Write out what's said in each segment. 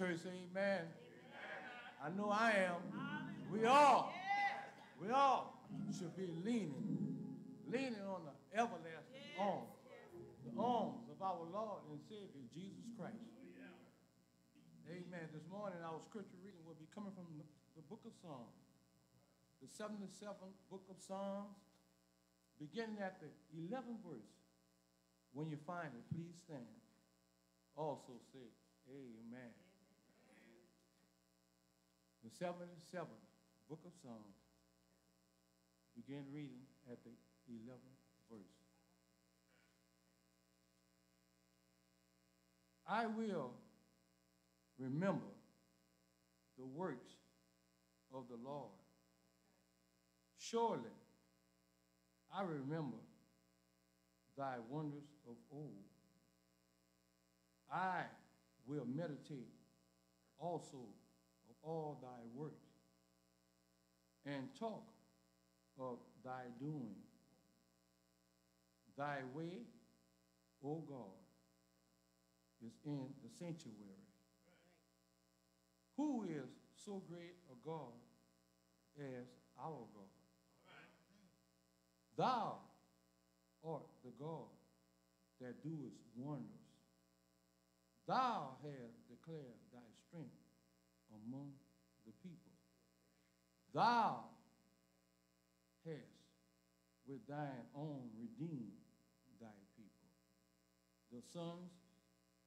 church say amen. I know I am. We all, we all should be leaning, leaning on the everlasting arms, the arms of our Lord and Savior, Jesus Christ. Amen. This morning our scripture reading will be coming from the, the book of Psalms, the 77th book of Psalms, beginning at the 11th verse. When you find it, please stand. Also say, Amen. The 77th book of Psalms, begin reading at the 11th verse. I will remember the works of the Lord. Surely I remember thy wonders of old. I will meditate also all thy works and talk of thy doing. Thy way, O God, is in the sanctuary. Who is so great a God as our God? Thou art the God that doest wonders. Thou hast declared among the people. Thou hast with thine own redeemed thy people, the sons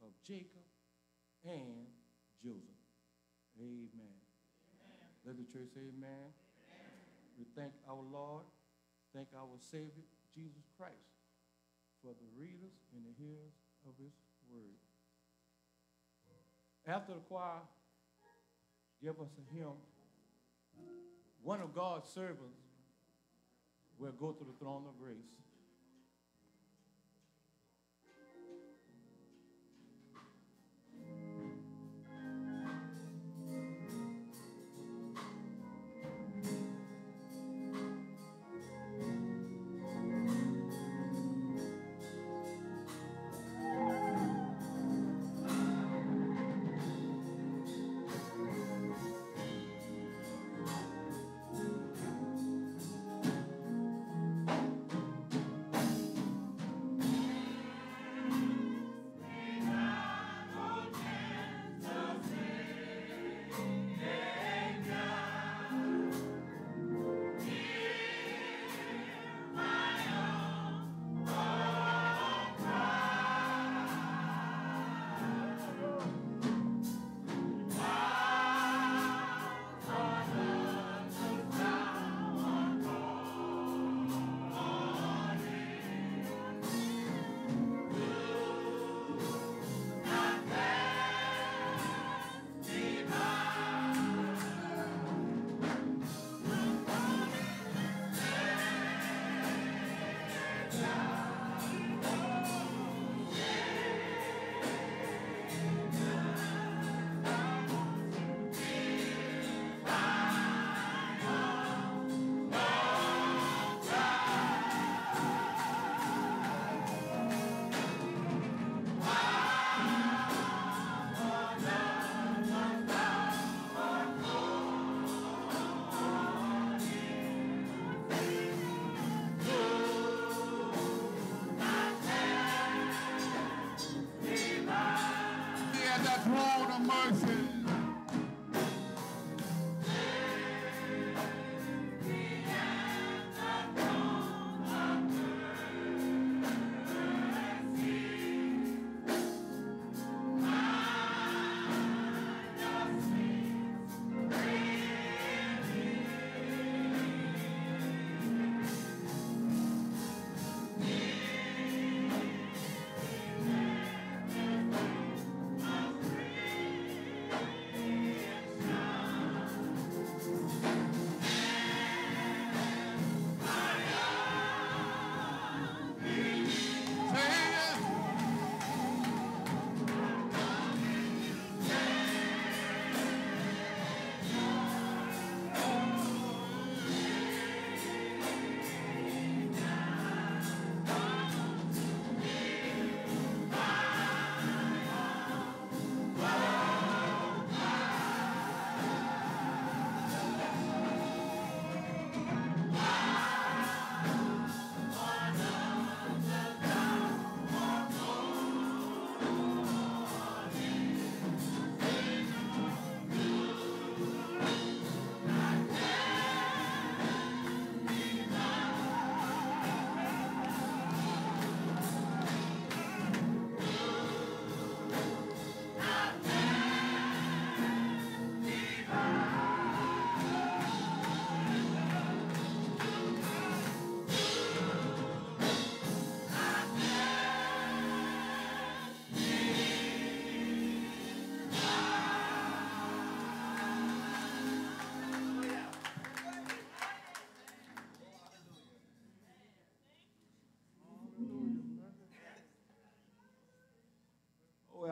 of Jacob and Joseph. Amen. Let the church say amen. We thank our Lord, thank our Savior, Jesus Christ, for the readers and the hearers of his word. After the choir give us a hymn, one of God's servants will go to the throne of grace.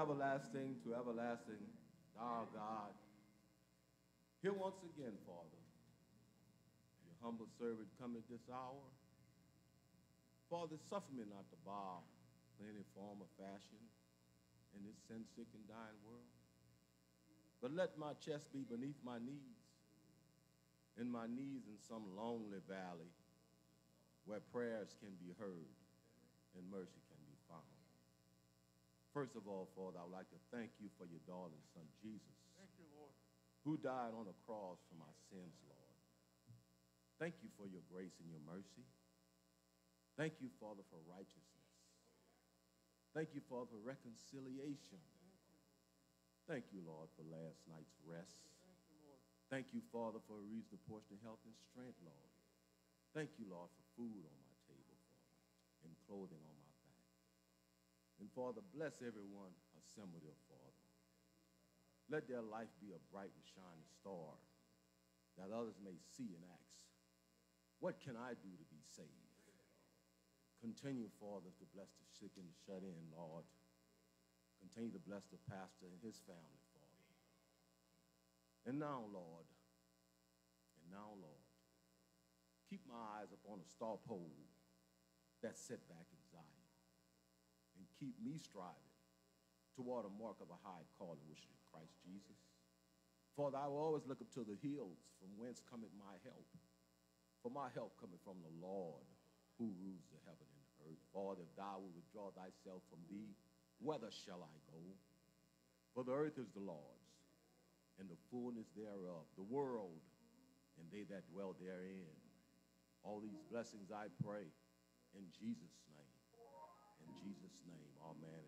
Everlasting to everlasting, our God. Here once again, Father, your humble servant come at this hour. Father, suffer me not to bow in any form or fashion in this sin-sick and dying world. But let my chest be beneath my knees, in my knees in some lonely valley where prayers can be heard and mercy First of all, Father, I would like to thank you for your darling son, Jesus. Thank you, Lord. Who died on the cross for my sins, Lord. Thank you for your grace and your mercy. Thank you, Father, for righteousness. Thank you, Father, for reconciliation. Thank you, Lord, for last night's rest. Thank you, Lord. Thank you, Father, for a reasonable portion of health and strength, Lord. Thank you, Lord, for food on my table, Father, and clothing on my and Father, bless everyone assembled here, Father. Let their life be a bright and shining star that others may see and ask, what can I do to be saved? Continue, Father, to bless the sick and the shut in, Lord. Continue to bless the pastor and his family, Father. And now, Lord, and now, Lord, keep my eyes upon a star pole that's set back in and keep me striving toward a mark of a high calling, which is Christ Jesus. Father, I will always look up to the hills from whence cometh my help. For my help cometh from the Lord who rules the heaven and the earth. Father, if thou wilt withdraw thyself from thee, whither shall I go? For the earth is the Lord's, and the fullness thereof, the world, and they that dwell therein. All these blessings I pray in Jesus' name. Jesus' name, amen,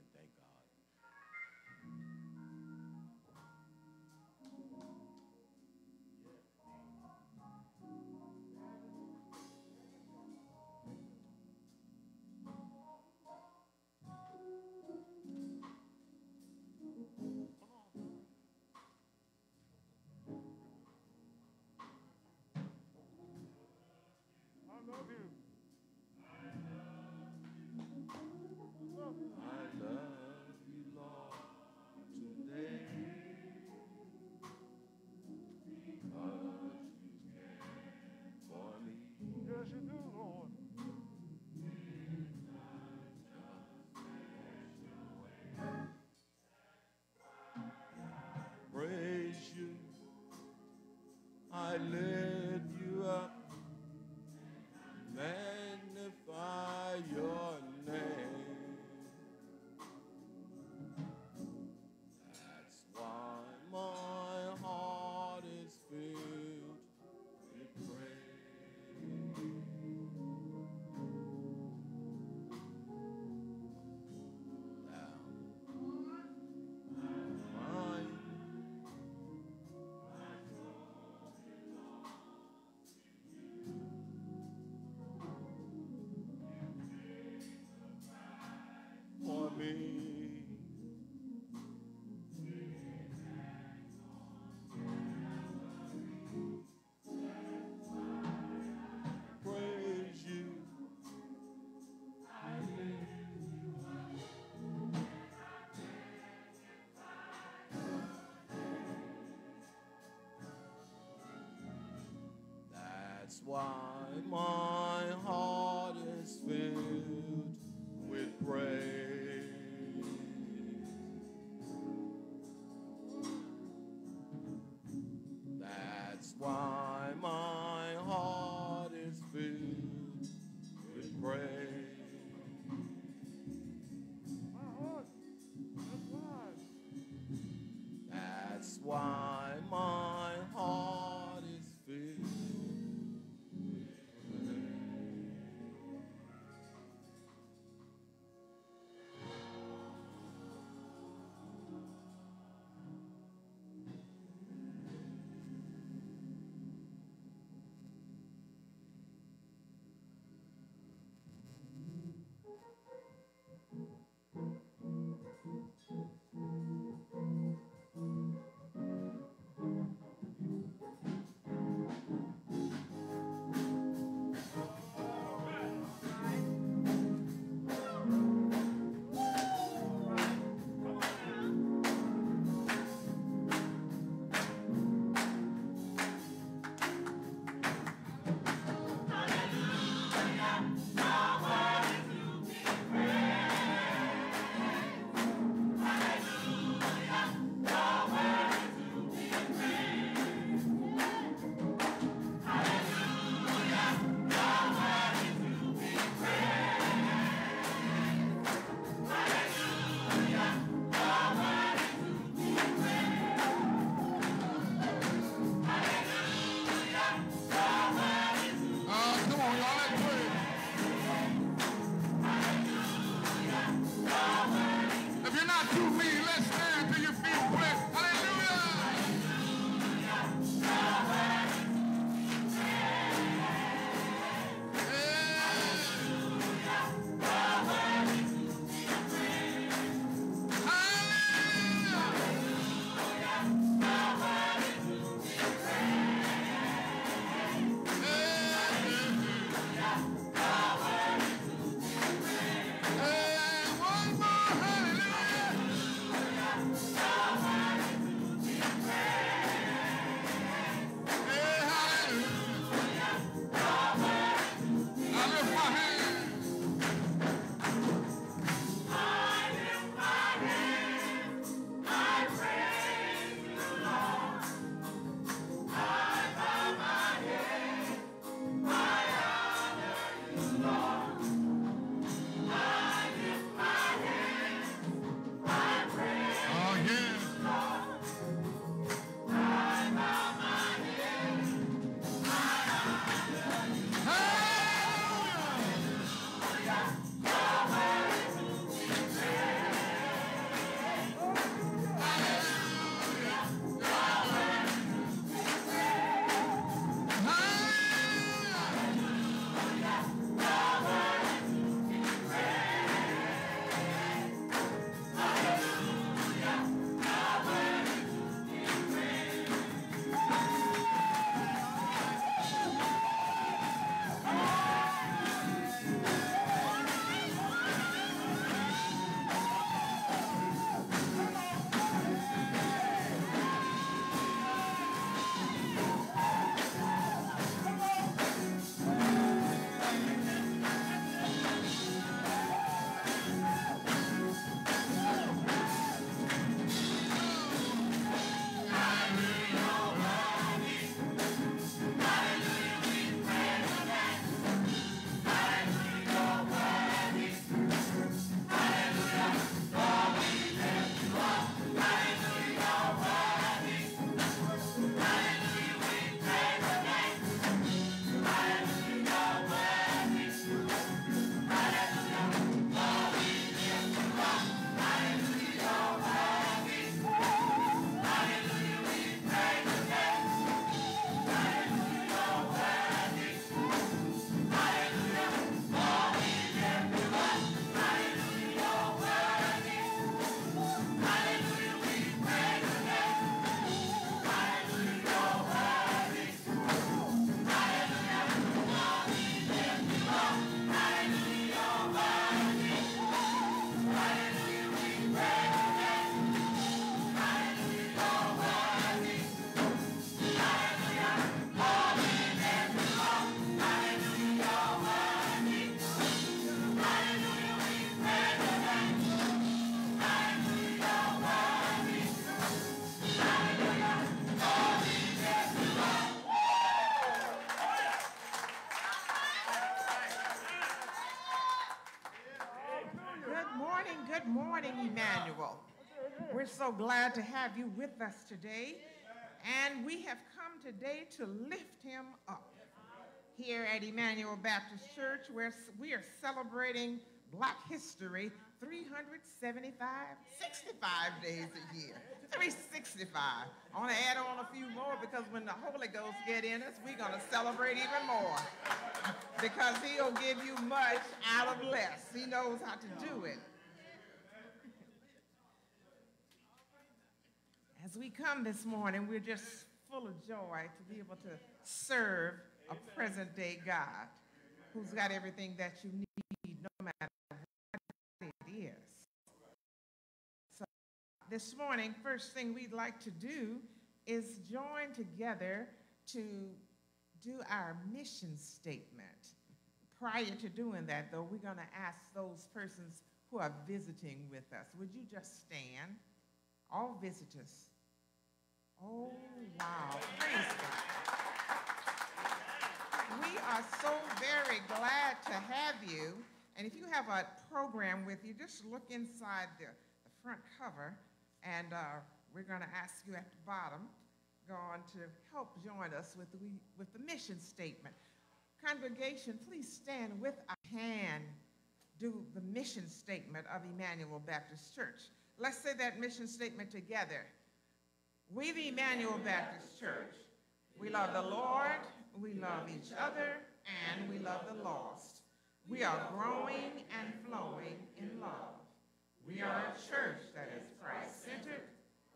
live. Why my heart is filled with praise. That's why my heart is filled with praise. That's why glad to have you with us today. And we have come today to lift him up. Here at Emmanuel Baptist Church, where we are celebrating Black History 375, 65 days a year. 365. I want to add on a few more because when the Holy Ghost get in us, we're going to celebrate even more. Because he'll give you much out of less. He knows how to do it. As we come this morning, we're just full of joy to be able to serve a present day God who's got everything that you need, no matter what it is. So, this morning, first thing we'd like to do is join together to do our mission statement. Prior to doing that, though, we're going to ask those persons who are visiting with us, would you just stand? All visitors. Oh, wow. Praise God. We are so very glad to have you. And if you have a program with you, just look inside the, the front cover and uh, we're going to ask you at the bottom, go on to help join us with the, with the mission statement. Congregation, please stand with a hand, do the mission statement of Emmanuel Baptist Church. Let's say that mission statement together. We, the Emmanuel Baptist Church, we love the Lord, we love each other, and we love the lost. We are growing and flowing in love. We are a church that is Christ-centered,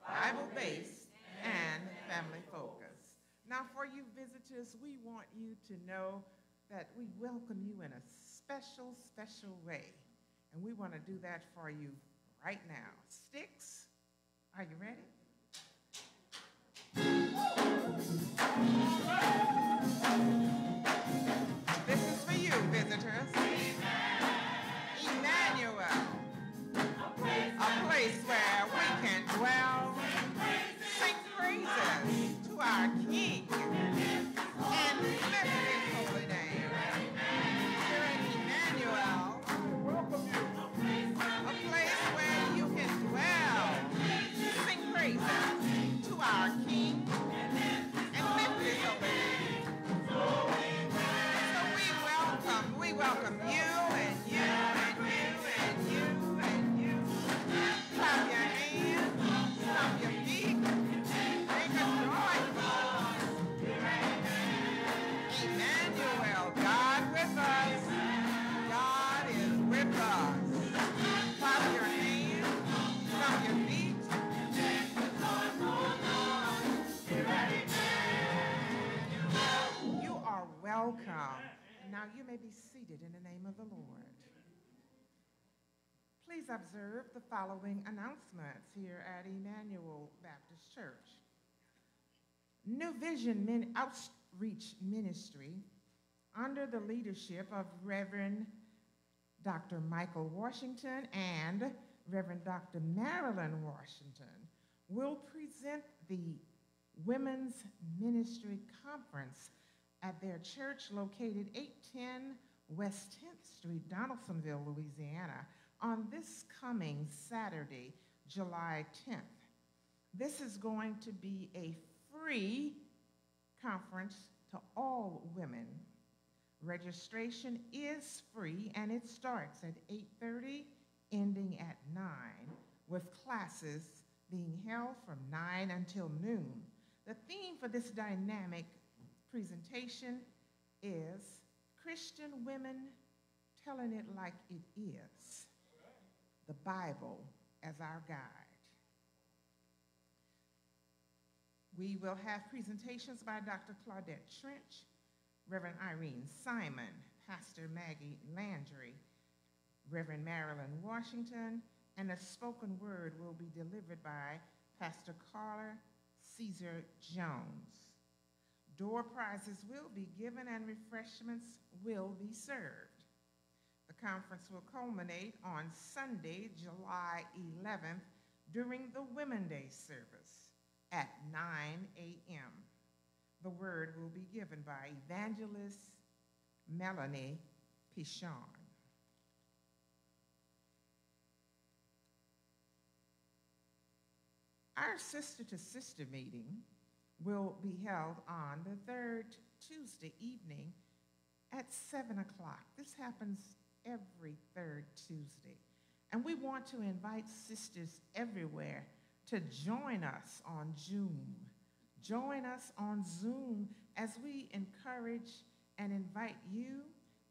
Bible-based, and family-focused. Now, for you visitors, we want you to know that we welcome you in a special, special way. And we want to do that for you right now. Sticks, are you ready? This is for you, visitors. Emmanuel. A place where we can dwell, sing praises to our please observe the following announcements here at Emmanuel Baptist Church. New Vision Min Outreach Ministry, under the leadership of Reverend Dr. Michael Washington and Reverend Dr. Marilyn Washington, will present the Women's Ministry Conference at their church located 810 West 10th Street, Donaldsonville, Louisiana, on this coming Saturday, July 10th. This is going to be a free conference to all women. Registration is free and it starts at 8.30, ending at 9, with classes being held from 9 until noon. The theme for this dynamic presentation is Christian women telling it like it is the Bible as our guide. We will have presentations by Dr. Claudette Trench, Reverend Irene Simon, Pastor Maggie Landry, Reverend Marilyn Washington, and a spoken word will be delivered by Pastor Carla Caesar Jones. Door prizes will be given and refreshments will be served. The conference will culminate on Sunday, July 11th during the Women's Day service at 9 a.m. The word will be given by evangelist Melanie Pichon. Our sister to sister meeting will be held on the third Tuesday evening at 7 o'clock. This happens every third Tuesday. And we want to invite sisters everywhere to join us on Zoom. Join us on Zoom as we encourage and invite you.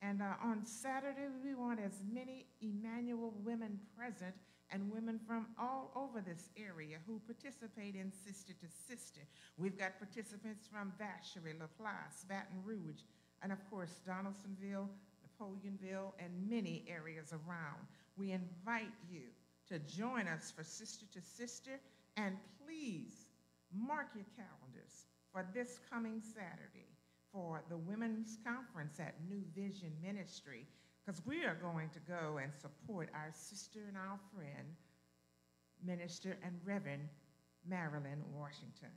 And uh, on Saturday, we want as many Emmanuel women present and women from all over this area who participate in Sister to Sister. We've got participants from Vacherie, LaPlace, Baton Rouge, and of course, Donaldsonville, Napoleonville, and many areas around. We invite you to join us for Sister to Sister, and please mark your calendars for this coming Saturday for the Women's Conference at New Vision Ministry because we are going to go and support our sister and our friend, Minister and Reverend Marilyn Washington.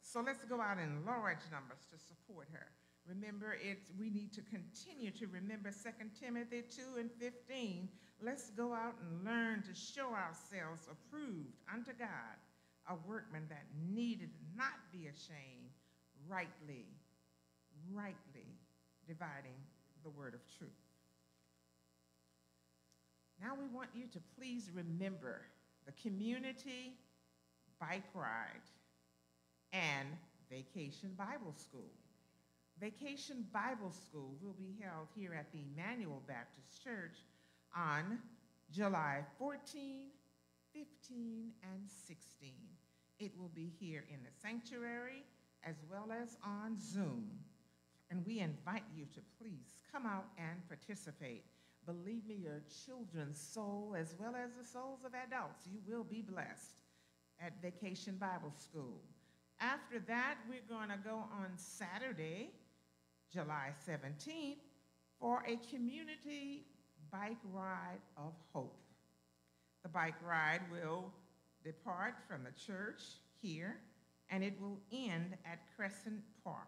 So let's go out in large numbers to support her. Remember, it, we need to continue to remember 2 Timothy 2 and 15. Let's go out and learn to show ourselves approved unto God, a workman that needed not be ashamed, rightly, rightly dividing the word of truth. Now we want you to please remember the community bike ride and Vacation Bible School. Vacation Bible School will be held here at the Emmanuel Baptist Church on July 14, 15, and 16. It will be here in the sanctuary as well as on Zoom. And we invite you to please come out and participate. Believe me, your children's soul, as well as the souls of adults, you will be blessed at Vacation Bible School. After that, we're going to go on Saturday, July 17th, for a community bike ride of hope. The bike ride will depart from the church here, and it will end at Crescent Park.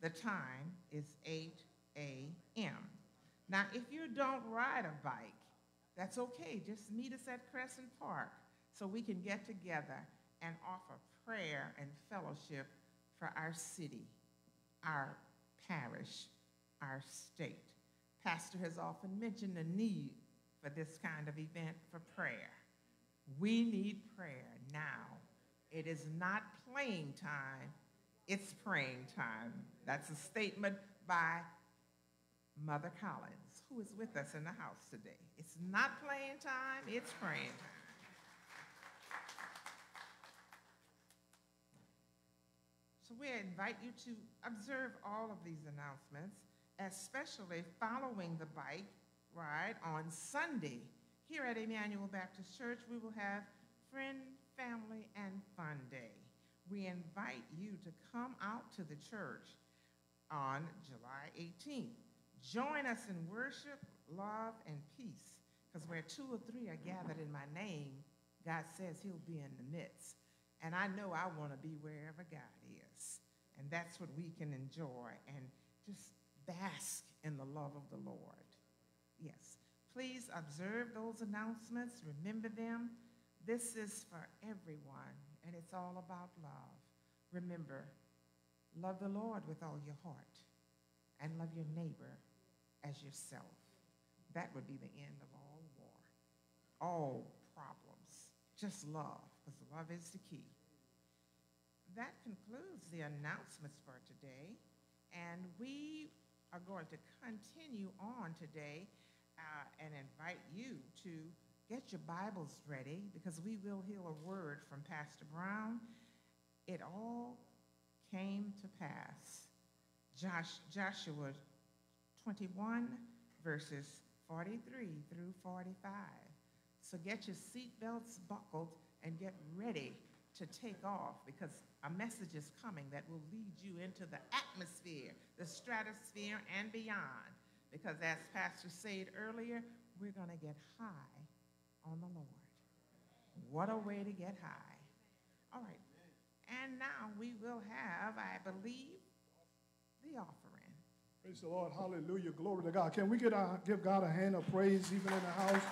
The time is 8 a.m. Now, if you don't ride a bike, that's okay. Just meet us at Crescent Park so we can get together and offer prayer and fellowship for our city, our parish, our state. Pastor has often mentioned the need for this kind of event for prayer. We need prayer now. It is not playing time, it's praying time. That's a statement by Mother Collins, who is with us in the house today. It's not playing time, it's praying time. So we invite you to observe all of these announcements, especially following the bike ride on Sunday. Here at Emmanuel Baptist Church, we will have Friend, Family, and Fun Day. We invite you to come out to the church on July 18th. Join us in worship, love, and peace, because where two or three are gathered in my name, God says he'll be in the midst. And I know I want to be wherever God is. And that's what we can enjoy and just bask in the love of the Lord. Yes. Please observe those announcements, remember them. This is for everyone, and it's all about love. Remember, love the Lord with all your heart and love your neighbor as yourself. That would be the end of all war, all problems. Just love, because love is the key. That concludes the announcements for today, and we are going to continue on today uh, and invite you to get your Bibles ready because we will hear a word from Pastor Brown. It all came to pass. Josh, Joshua 21, verses 43 through 45. So get your seatbelts buckled and get ready to take off because a message is coming that will lead you into the atmosphere, the stratosphere, and beyond. Because as Pastor said earlier, we're going to get high on the Lord. What a way to get high. All right. And now we will have, I believe, the offering. Praise the Lord. Hallelujah. Glory to God. Can we get give God a hand of praise even in the house?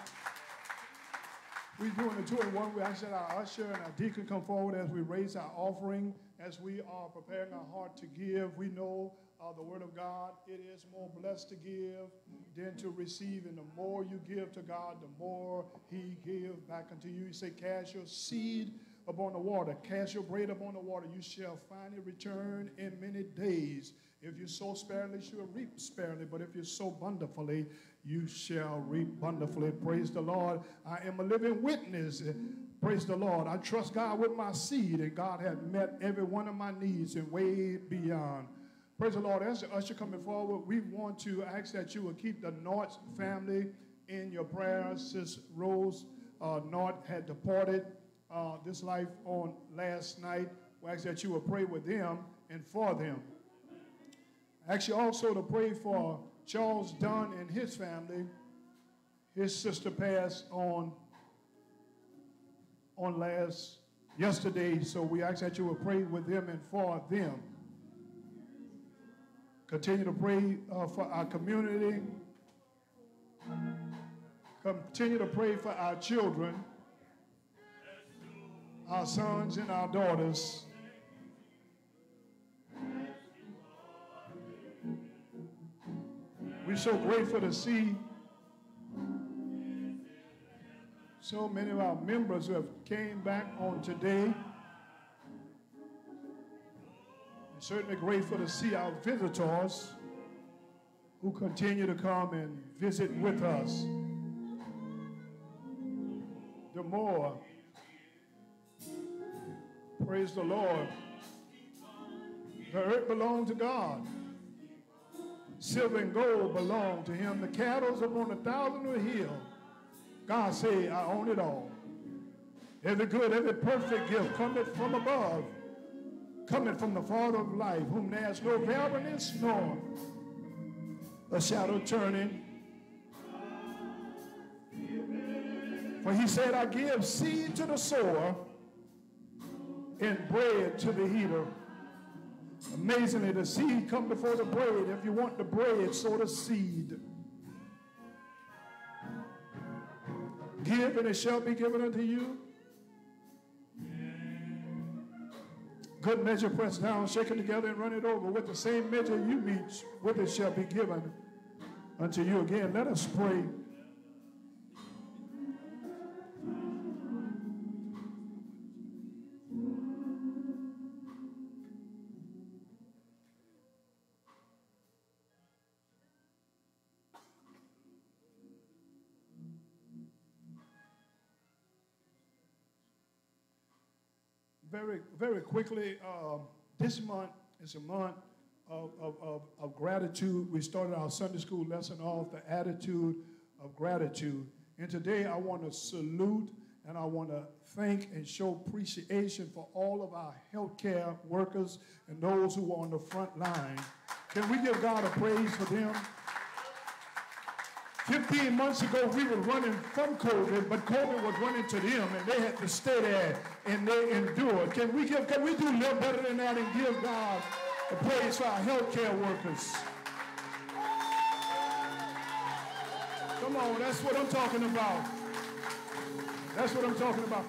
We're doing the two in one. We ask that our usher and our deacon come forward as we raise our offering, as we are preparing our heart to give. We know uh, the word of God. It is more blessed to give than to receive. And the more you give to God, the more he gives back unto you. He said, cast your seed upon the water, cast your bread upon the water. You shall find it return in many days. If you sow sparingly, you will reap sparingly. But if you sow bountifully, you shall reap bountifully. Praise the Lord. I am a living witness. Praise the Lord. I trust God with my seed, and God has met every one of my needs and way beyond. Praise the Lord. As the usher coming forward, we want to ask that you will keep the North family in your prayers. Sis Rose uh, North had departed uh, this life on last night. We ask that you will pray with them and for them. Actually, also to pray for Charles Dunn and his family. His sister passed on on last yesterday, so we ask that you will pray with them and for them. Continue to pray uh, for our community. Continue to pray for our children, our sons and our daughters. We're so grateful to see so many of our members who have came back on today. I'm certainly grateful to see our visitors who continue to come and visit with us. The more, praise the Lord, the earth belongs to God. Silver and gold belong to him. The cattle upon a thousand hill. God said, I own it all. Every good, every perfect gift cometh from above coming from the Father of life, whom there's no variableness nor a shadow turning. For he said, I give seed to the sower and bread to the eater. Amazingly, the seed come before the bread. If you want the bread, sow the seed. Give, and it shall be given unto you. Good measure pressed down, shaken together, and run it over. With the same measure you meet, with it shall be given unto you again. Let us pray. Very, very quickly, uh, this month is a month of, of, of, of, gratitude. We started our Sunday school lesson off, the attitude of gratitude. And today I want to salute and I want to thank and show appreciation for all of our healthcare workers and those who are on the front line. Can we give God a praise for them? 15 months ago, we were running from COVID, but COVID was running to them, and they had to stay there, and they endured. Can we give? Can we do a little better than that and give God a praise for our healthcare workers? Come on, that's what I'm talking about. That's what I'm talking about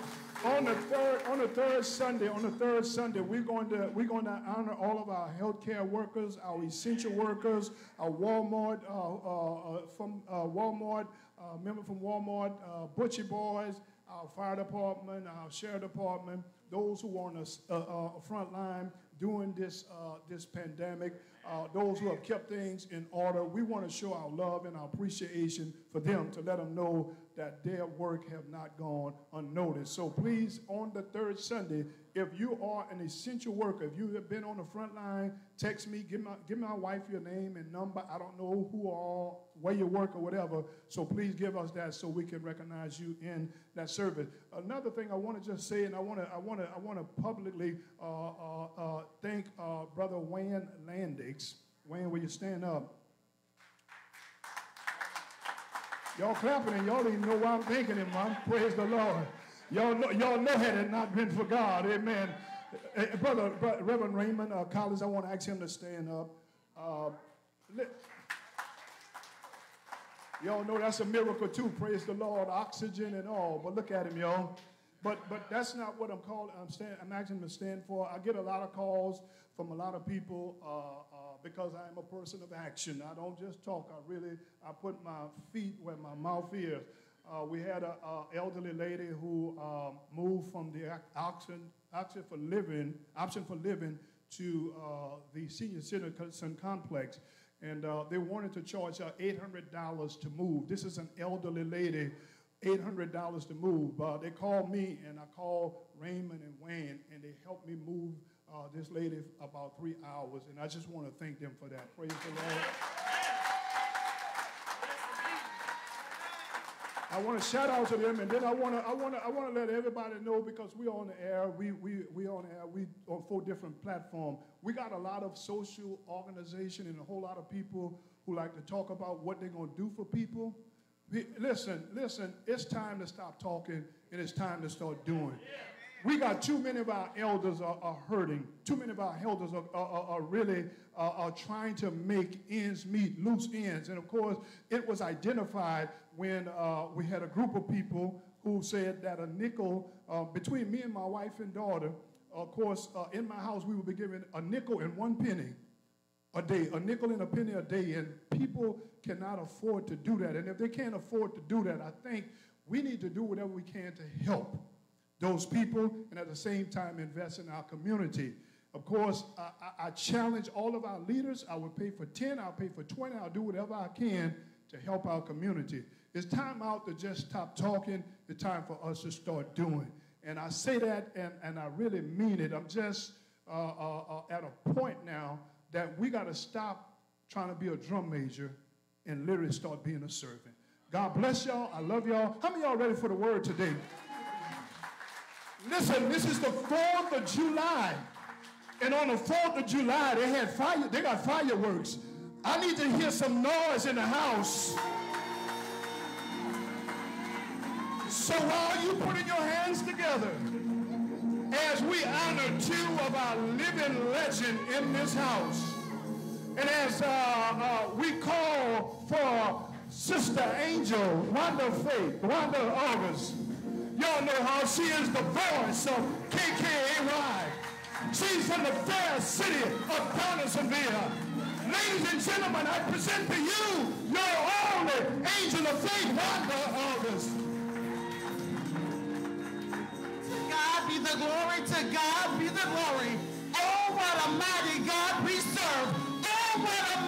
on the third on the third Sunday, on the third Sunday, we're going to we're going to honor all of our healthcare workers, our essential workers, our Walmart uh, uh, uh from uh, Walmart, uh, member from Walmart, uh, Butcher Boys, our fire department, our sheriff department, those who are on the front line during this this pandemic uh, those who have kept things in order. We want to show our love and our appreciation for them to let them know that their work have not gone unnoticed. So please, on the third Sunday, if you are an essential worker, if you have been on the front line, text me, give my, give my wife your name and number. I don't know who all, where you work or whatever. So please give us that so we can recognize you in that service. Another thing I want to just say, and I want to, I want to, I want to publicly uh, uh, uh, thank uh, Brother Wayne Landix. Wayne, will you stand up? Y'all clapping and y'all even know why I'm thanking him, man. Praise the Lord. Y'all know, y'all know had it not been for God. Amen. Brother, brother, Reverend Raymond uh, Collins, I want to ask him to stand up. Uh, let, Y'all know that's a miracle too. Praise the Lord. Oxygen and all. But look at him, y'all. But but that's not what I'm called. I'm stand. I'm asking to stand for. I get a lot of calls from a lot of people uh, because I'm a person of action. I don't just talk. I really I put my feet where my mouth is. Uh, we had an elderly lady who um, moved from the option, option for living option for living to uh, the senior citizen complex, and uh, they wanted to charge her $800 to move. This is an elderly lady $800 to move. Uh, they called me, and I called Raymond and Wayne, and they helped me move uh, this lady about three hours. And I just want to thank them for that. Praise the Lord. I want to shout out to them, and then I want to I want to I want to let everybody know because we're on the air. We we we on the air. We on four different platforms. We got a lot of social organization and a whole lot of people who like to talk about what they're gonna do for people. Listen, listen, it's time to stop talking and it's time to start doing. We got too many of our elders are, are hurting. Too many of our elders are, are, are really uh, are trying to make ends meet, loose ends. And of course, it was identified when uh, we had a group of people who said that a nickel uh, between me and my wife and daughter, of course, uh, in my house, we would be given a nickel and one penny a day, a nickel and a penny a day, and people cannot afford to do that. And if they can't afford to do that, I think we need to do whatever we can to help those people and at the same time invest in our community. Of course, I, I, challenge all of our leaders. I will pay for 10, I'll pay for 20, I'll do whatever I can to help our community. It's time out to just stop talking. It's time for us to start doing. And I say that and, and I really mean it. I'm just uh, uh, uh, at a point now that we got to stop trying to be a drum major and literally start being a servant. God bless y'all. I love y'all. How many y'all ready for the word today? Listen, this is the 4th of July. And on the 4th of July, they had fire, they got fireworks. I need to hear some noise in the house. So while you putting your hands together, as we honor two of our living legend in this house, and as uh, uh, we call for Sister Angel Wanda Faith, Wanda August, y'all know how she is the voice of KKAY. She's from the fair city of Donaldsonville. Ladies and gentlemen, I present to you your only angel of faith, Wanda August. God be the glory, to God be the glory. Oh, what a mighty God we serve. Oh, what a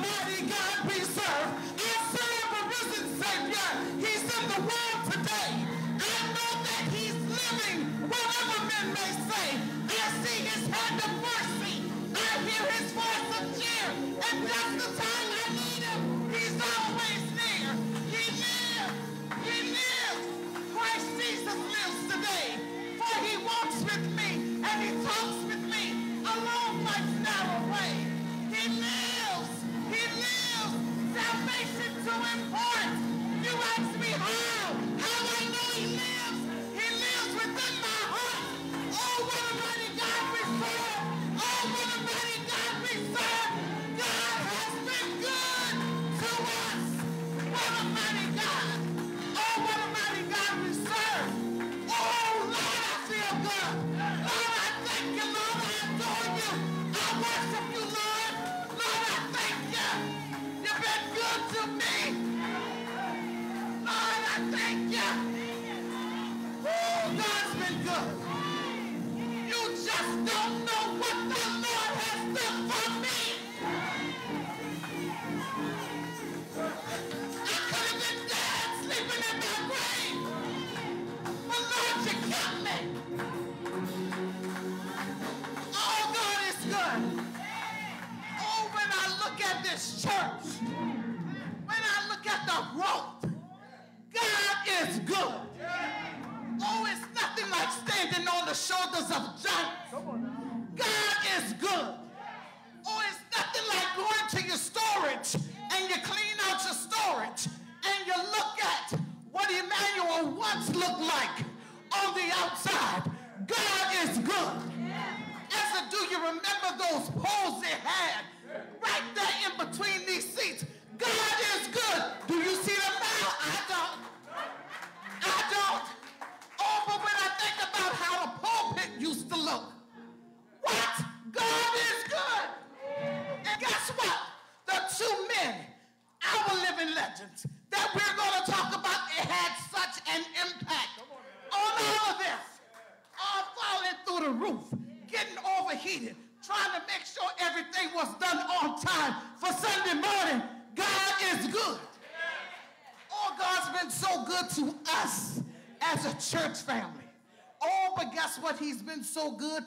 this church, when I look at the growth,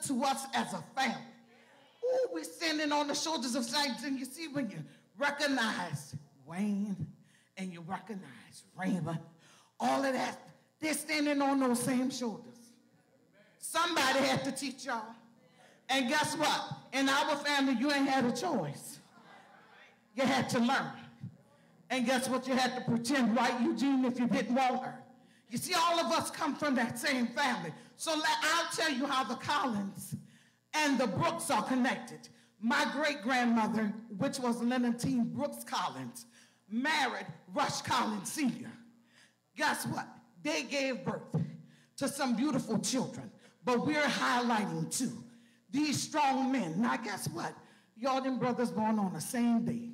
to us as a family. Oh, we're standing on the shoulders of saints, and you see when you recognize Wayne and you recognize Raymond, all of that, they're standing on those same shoulders. Somebody had to teach y'all. And guess what? In our family, you ain't had a choice. You had to learn. And guess what? You had to pretend right, Eugene, if you didn't want her. You see, all of us come from that same family. So let, I'll tell you how the Collins and the Brooks are connected. My great grandmother, which was Leontine Brooks Collins, married Rush Collins Sr. Guess what? They gave birth to some beautiful children, but we're highlighting two. These strong men. Now, guess what? Y'all them brothers born on the same day.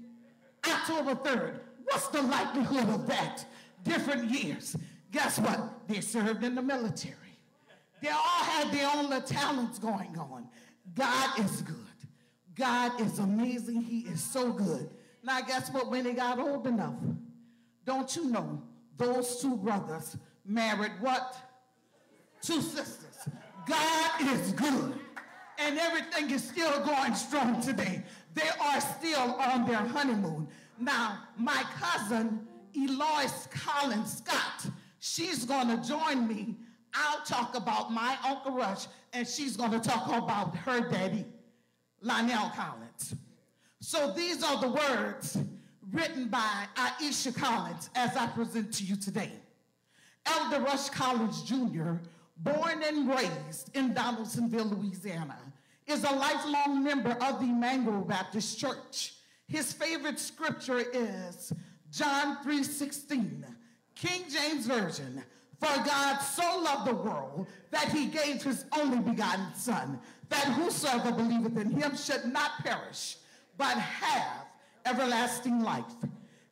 October 3rd. What's the likelihood of that? Different years. Guess what? They served in the military. They all had their own little talents going on. God is good. God is amazing. He is so good. Now, guess what? When they got old enough, don't you know those two brothers married what? Two sisters. God is good. And everything is still going strong today. They are still on their honeymoon. Now, my cousin, Eloise Collins Scott, she's going to join me. I'll talk about my Uncle Rush, and she's going to talk about her daddy, Lionel Collins. So these are the words written by Aisha Collins as I present to you today. Elder Rush Collins Jr., born and raised in Donaldsonville, Louisiana, is a lifelong member of the Emmanuel Baptist Church. His favorite scripture is John 3:16, King James Version. For God so loved the world that he gave his only begotten Son, that whosoever believeth in him should not perish, but have everlasting life.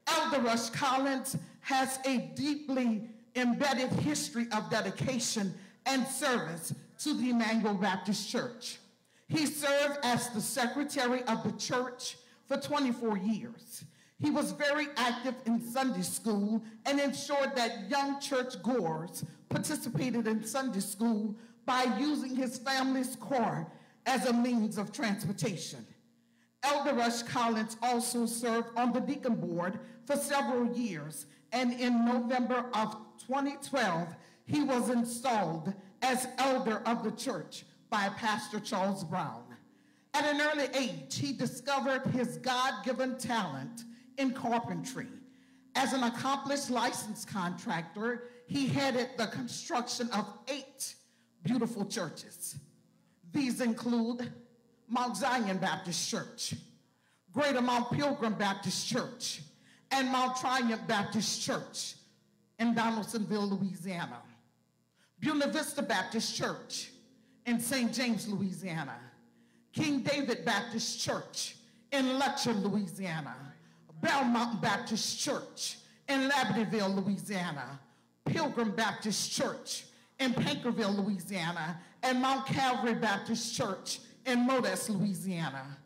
Elder Rush Collins has a deeply embedded history of dedication and service to the Emmanuel Baptist Church. He served as the secretary of the church for 24 years. He was very active in Sunday school and ensured that young church goers participated in Sunday school by using his family's car as a means of transportation. Elder Rush Collins also served on the deacon board for several years, and in November of 2012, he was installed as elder of the church by Pastor Charles Brown. At an early age, he discovered his God-given talent in carpentry. As an accomplished licensed contractor, he headed the construction of eight beautiful churches. These include Mount Zion Baptist Church, Greater Mount Pilgrim Baptist Church, and Mount Triumph Baptist Church in Donaldsonville, Louisiana. Buena Vista Baptist Church in St. James, Louisiana. King David Baptist Church in Lutcher, Louisiana. Belmont Baptist Church in Labadieville, Louisiana. Pilgrim Baptist Church in Paincourtville, Louisiana. And Mount Calvary Baptist Church in Modeste, Louisiana.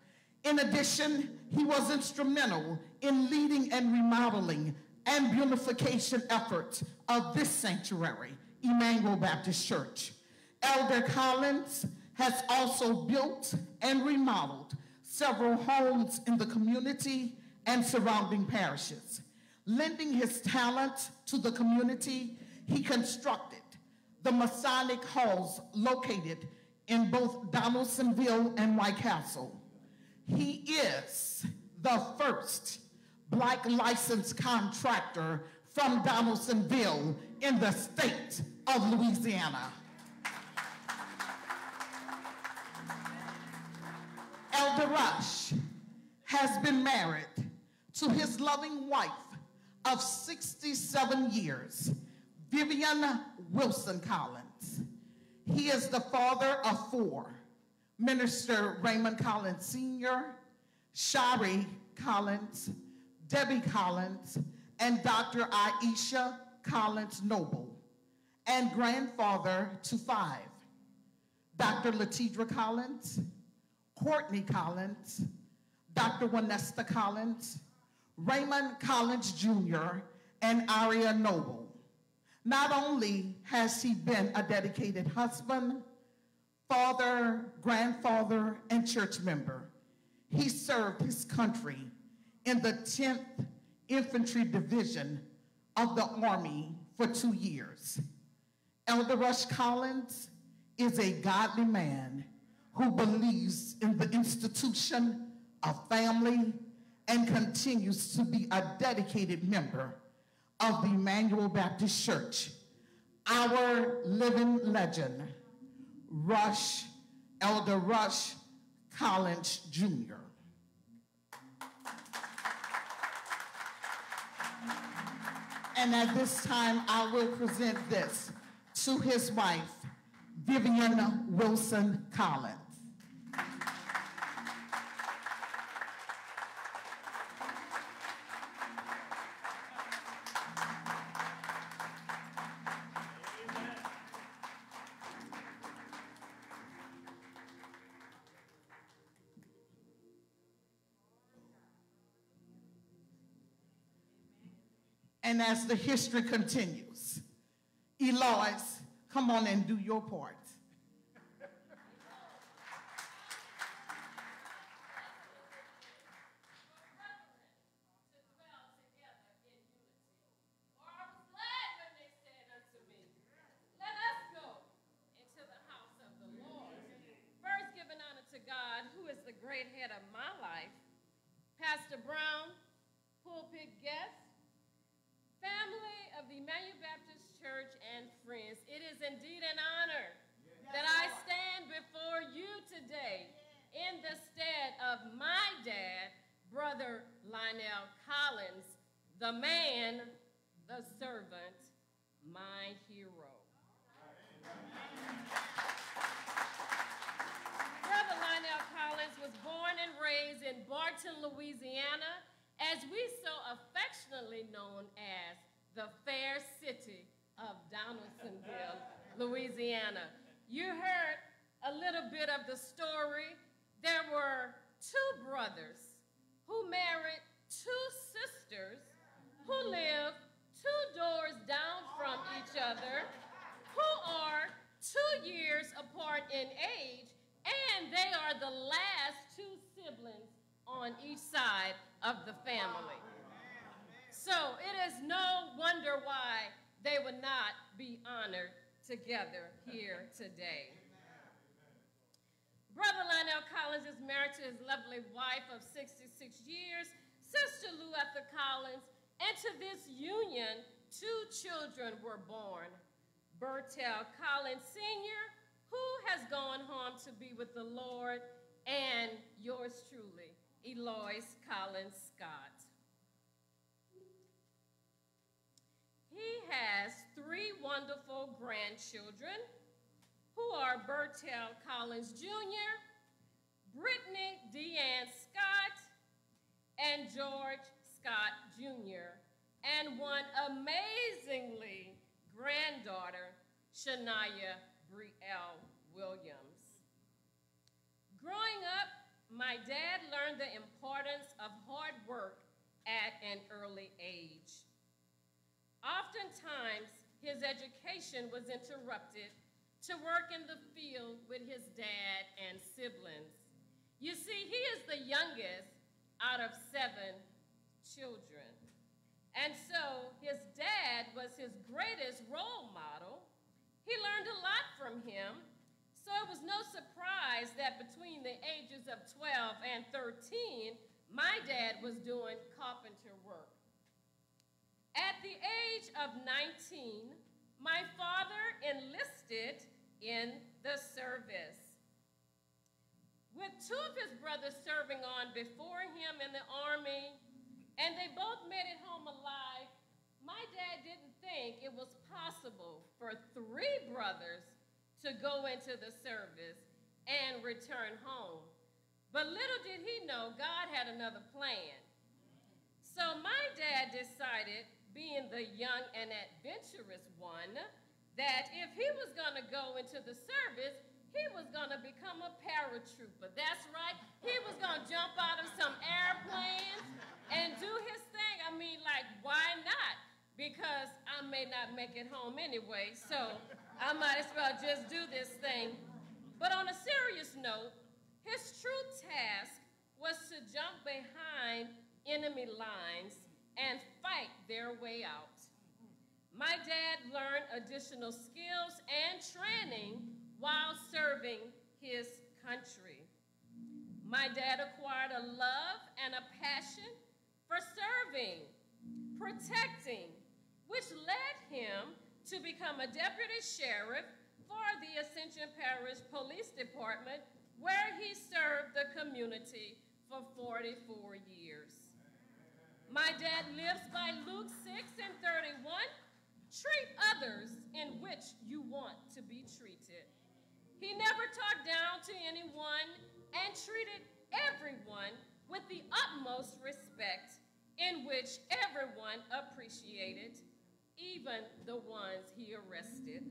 In addition, he was instrumental in leading and remodeling and beautification efforts of this sanctuary, Emmanuel Baptist Church. Elder Collins has also built and remodeled several homes in the community and surrounding parishes. Lending his talent to the community, he constructed the Masonic halls located in both Donaldsonville and White Castle. He is the first black licensed contractor from Donaldsonville in the state of Louisiana. Elder Rush has been married to his loving wife of 67 years, Vivian Wilson Collins. He is the father of four, Minister Raymond Collins Sr., Shari Collins, Debbie Collins, and Dr. Aisha Collins Noble, and grandfather to five. Dr. Latidra Collins, Courtney Collins, Dr. Wanesta Collins, Raymond Collins Jr., and Aria Noble. Not only has he been a dedicated husband, father, grandfather, and church member, he served his country in the 10th Infantry Division of the Army for two years. Elder Rush Collins is a godly man who believes in the institution of family and continues to be a dedicated member of the Emmanuel Baptist Church. Our living legend, Rush, Elder Rush Collins Jr. And at this time, I will present this to his wife, Vivian Wilson Collins. And as the history continues, Eloise, come on and do your part. Great head of my life, Pastor Brown, pulpit the Emmanuel Baptist Church, and friends. It is indeed an honor that I stand before you today in the stead of my dad, Brother Lionel Collins, the man, the servant, my hero. Brother Lionel Collins was born and raised in Barton, Louisiana, as we so affectionately known as the fair city of Donaldsonville, Louisiana. You heard a little bit of the story. There were two brothers who married two sisters who lived two doors down from each other, who are two years apart in age, and they are the last two siblings on each side of the family. So it is no wonder why they would not be honored together here today. Brother Lionel Collins is married to his lovely wife of 66 years, Sister Luetha Collins, and to this union, two children were born. Bertel Collins Sr., who has gone home to be with the Lord, and yours truly, Eloise Collins Scott. He has three wonderful grandchildren who are Bertel Collins Jr., Brittany Deanne Scott, and George Scott Jr., and one amazingly granddaughter, Shania Brielle Williams. Growing up, my dad learned the importance of hard work at an early age. Oftentimes, his education was interrupted to work in the field with his dad and siblings. You see, he is the youngest out of seven children. And so his dad was his greatest role model. He learned a lot from him. So it was no surprise that between the ages of 12 and 13, my dad was doing carpenter work. At the age of 19, my father enlisted in the service. With two of his brothers serving on before him in the army, and they both made it home alive, my dad didn't think it was possible for three brothers to go into the service and return home. But little did he know God had another plan. So my dad decided, being the young and adventurous one, that if he was going to go into the service, he was going to become a paratrooper. That's right. He was going to jump out of some airplanes and do his thing. I mean, like, why not? Because I may not make it home anyway, so I might as well just do this thing. But on a serious note, his true task was to jump behind enemy lines and fight their way out. My dad learned additional skills and training while serving his country. My dad acquired a love and a passion for serving, protecting, which led him to become a deputy sheriff for the Ascension Parish Police Department, where he served the community for 44 years. My dad lives by Luke 6 and 31. Treat others in which you want to be treated. He never talked down to anyone and treated everyone with the utmost respect, in which everyone appreciated, even the ones he arrested.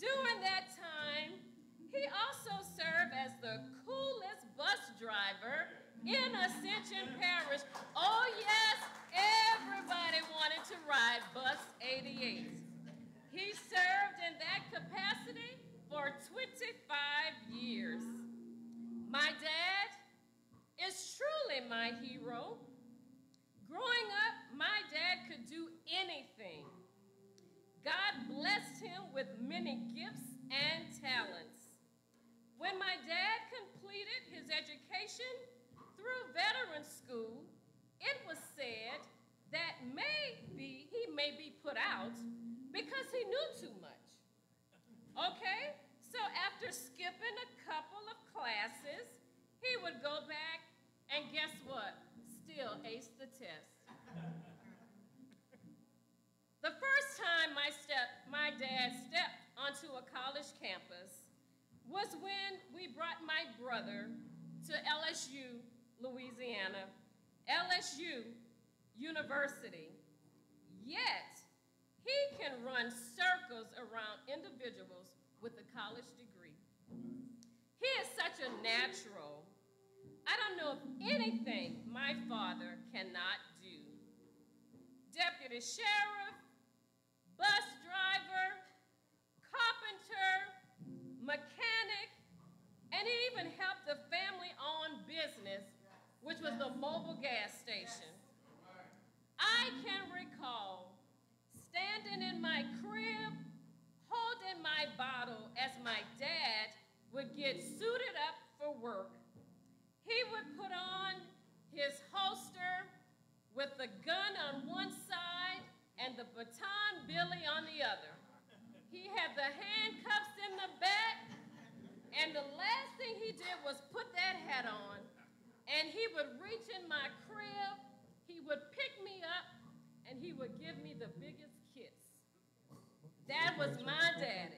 During that time, he also served as the coolest bus driver in Ascension Parish. Oh, yes, everybody wanted to ride Bus 88. He served in that capacity for 25 years. My dad is truly my hero. Growing up, my dad could do anything. God blessed him with many gifts and talents. When my dad completed his education through veteran school, it was said that maybe he may be put out because he knew too much. Okay? So after skipping a couple of classes, he would go back and guess what? Still ace the test. the first time my step my dad stepped onto a college campus was when we brought my brother to LSU, Louisiana, LSU University. Yet, he can run circles around individuals with a college degree. He is such a natural. I don't know of anything my father cannot do. Deputy sheriff, bus driver, carpenter, mechanic, and he even helped the family-owned business, which was the mobile gas station. I can recall standing in my crib, holding my bottle as my dad would get suited up for work. He would put on his holster with the gun on one side and the baton billy on the other. He had the handcuffs in the back, and the last thing he did was put that hat on, and he would reach in my crib he would pick me up and he would give me the biggest kiss. That was my daddy.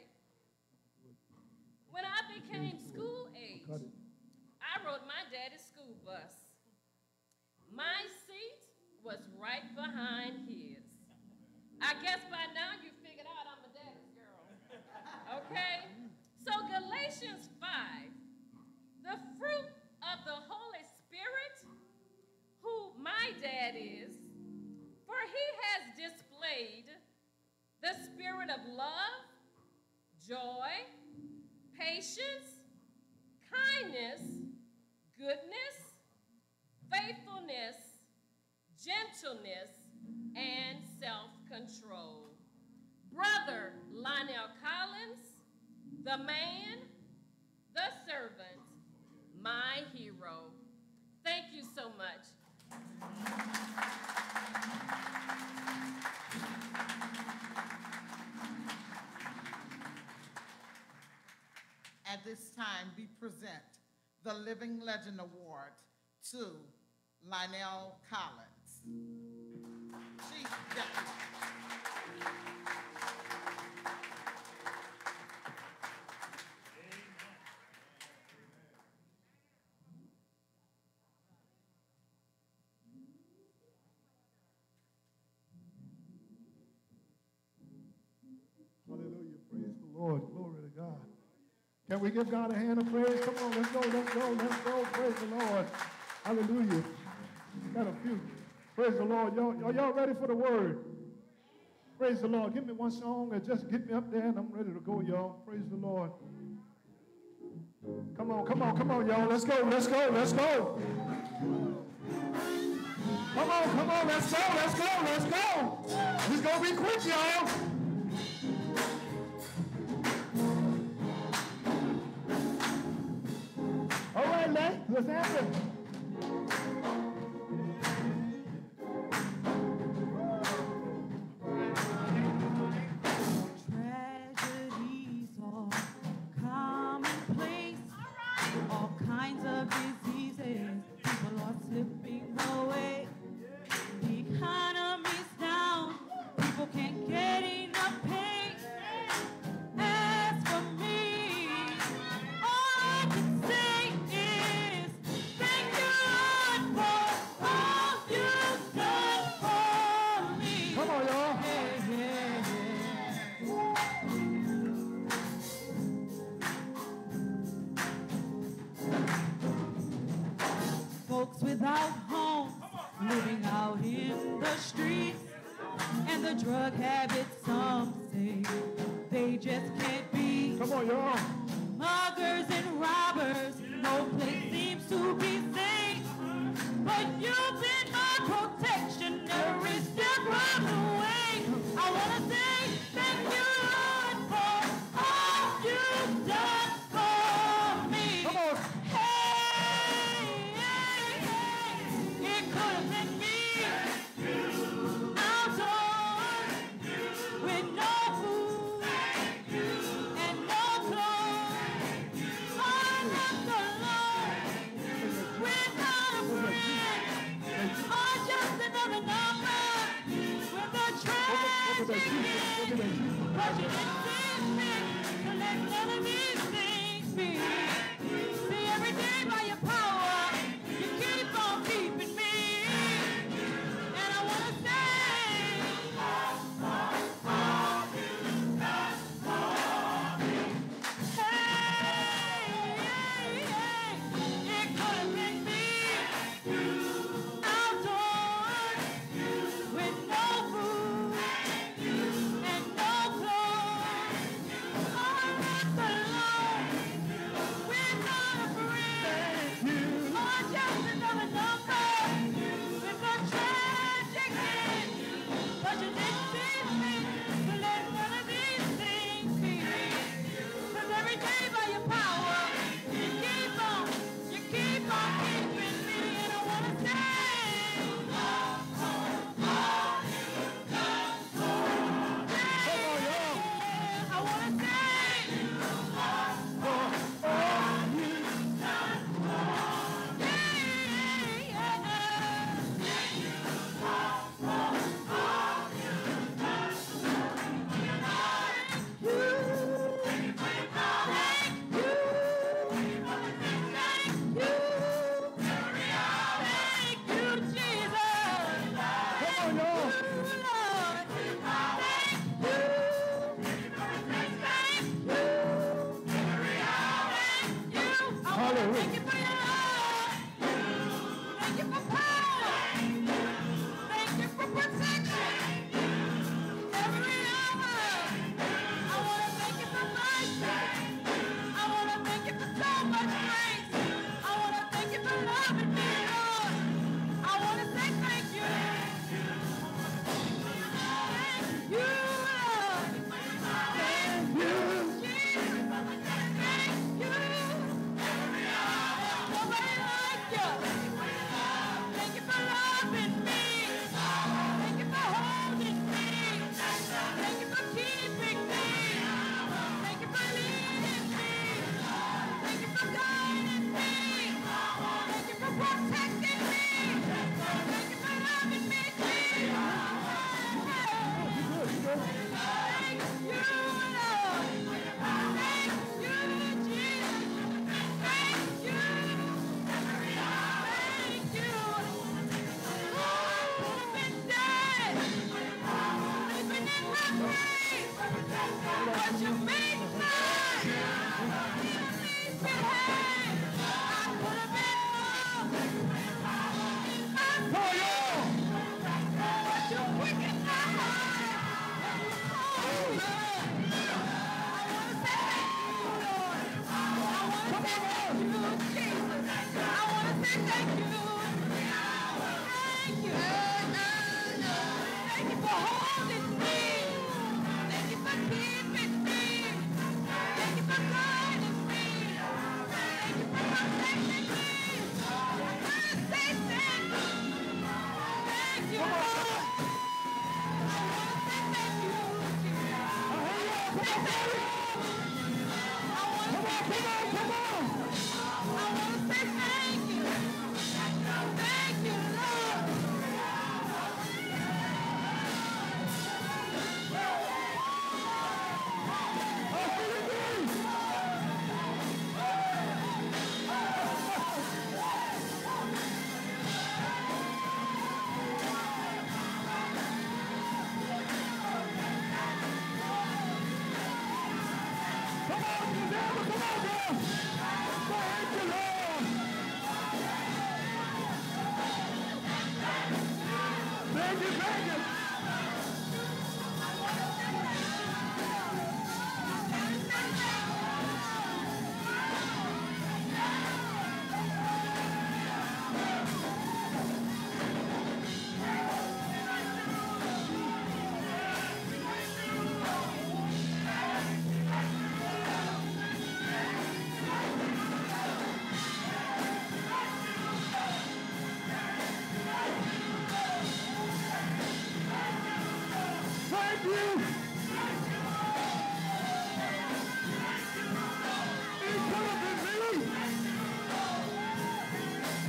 Time, we present the Living Legend Award to Lionel Collins. Chief Deputy. Can we give God a hand of praise? Come on, let's go, let's go, let's go. Praise the Lord. Hallelujah. Got a few. Praise the Lord. Y'all, are y'all ready for the word? Praise the Lord. Give me one song and just get me up there and I'm ready to go, y'all. Praise the Lord. Come on, come on, come on, y'all. Let's go, let's go, let's go. Come on, come on, let's go, let's go, let's go. It's gonna be quick, y'all. this happened. without home, living out in the streets, and the drug habits some say they just can't be. Come on, y'all. Muggers and robbers, no place seems to be safe, but you'll be. See every day by your power.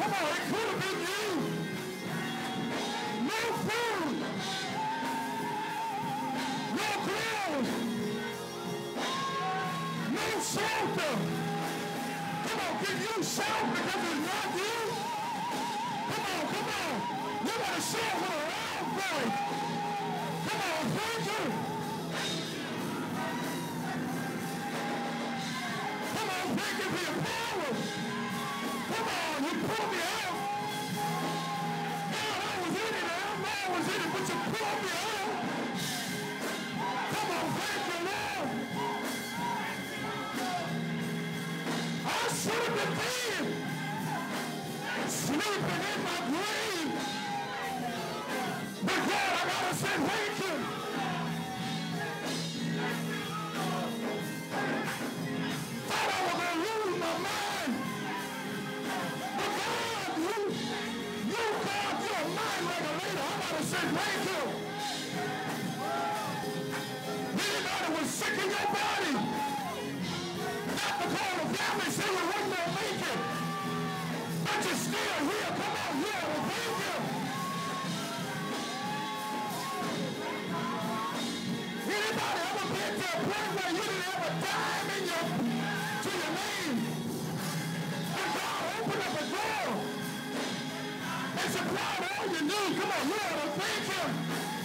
Come on. No food. No clothes. No shelter. Come on, you because you. Come on, come on. You want to with a loud voice. Come on, thank you. Come on, power. Come on, you pulled me out. Hell, I was in it. I know I was in it, but you pulled me out. Come on, thank you, Lord. I should have been dead, sleeping in my grave. But God, I gotta say, hey. said, right through. Anybody was sick in your body, not call of damage, they were with their making. But you're still here. Come out here. Well, thank you. Anybody ever been to a point where you didn't have a dime in your, to your name? But God opened up a door and supplied all you need. Come on, you Thank you.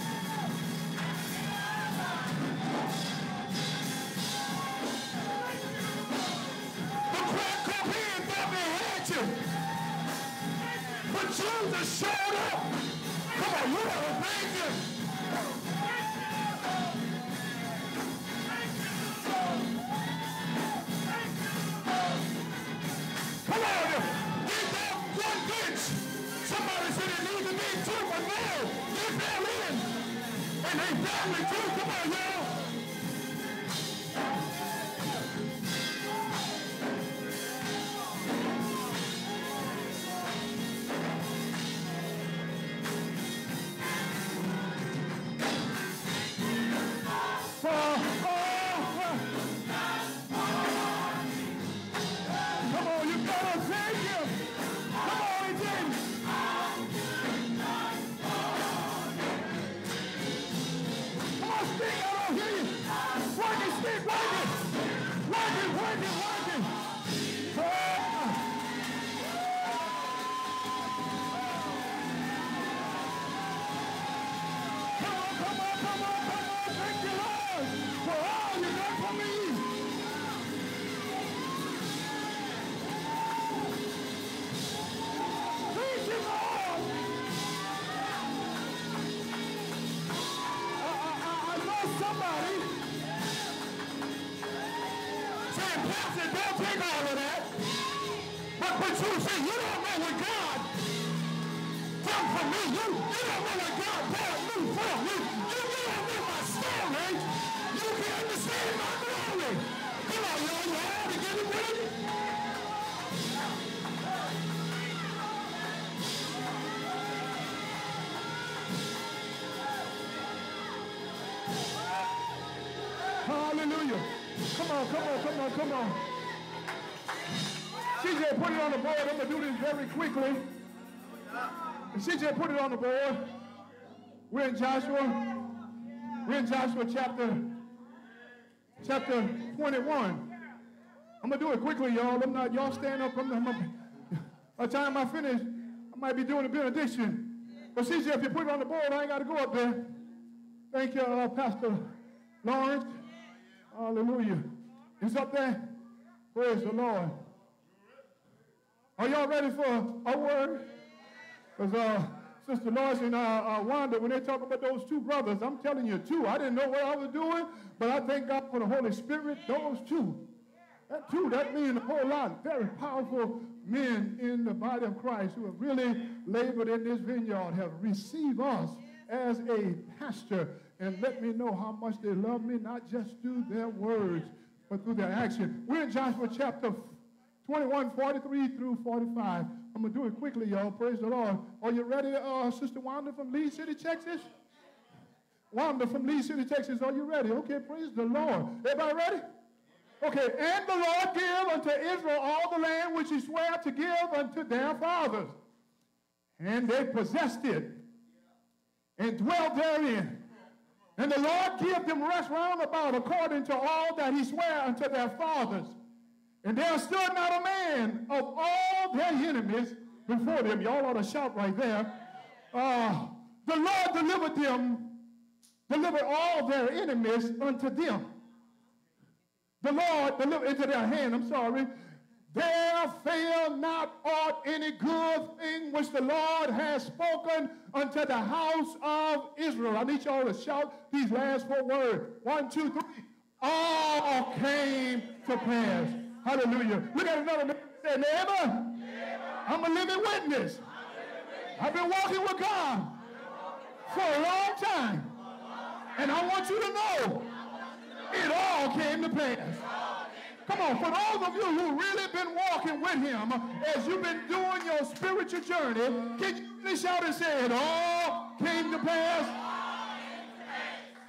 They found me too. You say, you don't know what God done for me. You, you don't know what God me. You, you, don't know my story. You can't understand my glory. Come on, y'all. You all? Hallelujah. Come on, come on, come on, come on. Put it on the board. I'm going to do this very quickly. CJ, put it on the board. We're in Joshua. We're in Joshua chapter, chapter 21. I'm going to do it quickly, y'all. I'm not, y'all stand up. I'm, I'm, by the time I finish, I might be doing a benediction. But CJ, if you put it on the board, I ain't got to go up there. Thank you, uh, Pastor Lawrence. Hallelujah. It's up there. Praise the Lord. Are y'all ready for a word? Because uh, Sister Lois and uh, uh, Wanda, when they talk about those two brothers, I'm telling you, two. I didn't know what I was doing, but I thank God for the Holy Spirit. Those two. That two, that means a whole lot. Very powerful men in the body of Christ who have really labored in this vineyard, have received us as a pastor and let me know how much they love me, not just through their words, but through their action. We're in Joshua chapter 21, 43 through 45. I'm going to do it quickly, y'all. Praise the Lord. Are you ready, uh, Sister Wanda from League City, Texas? Wanda from League City, Texas, are you ready? Okay, praise the Lord. Everybody ready? Okay, and the Lord give unto Israel all the land which he sware to give unto their fathers. And they possessed it and dwelt therein. And the Lord give them rest round about according to all that he sware unto their fathers. And there stood not a man of all their enemies before them. Y'all ought to shout right there. Uh, the Lord delivered them, delivered all their enemies unto them. The Lord delivered into their hand, I'm sorry. There fail not aught any good thing which the Lord has spoken unto the house of Israel. I need y'all to shout these last four words. One, two, three. All came to pass. Hallelujah. Look at another man. Say, neighbor, I'm a living witness. I've been walking with God for a long time. And I want you to know it all came to pass. Come on, for those of you who really been walking with him as you've been doing your spiritual journey, can you shout and say it all came to pass?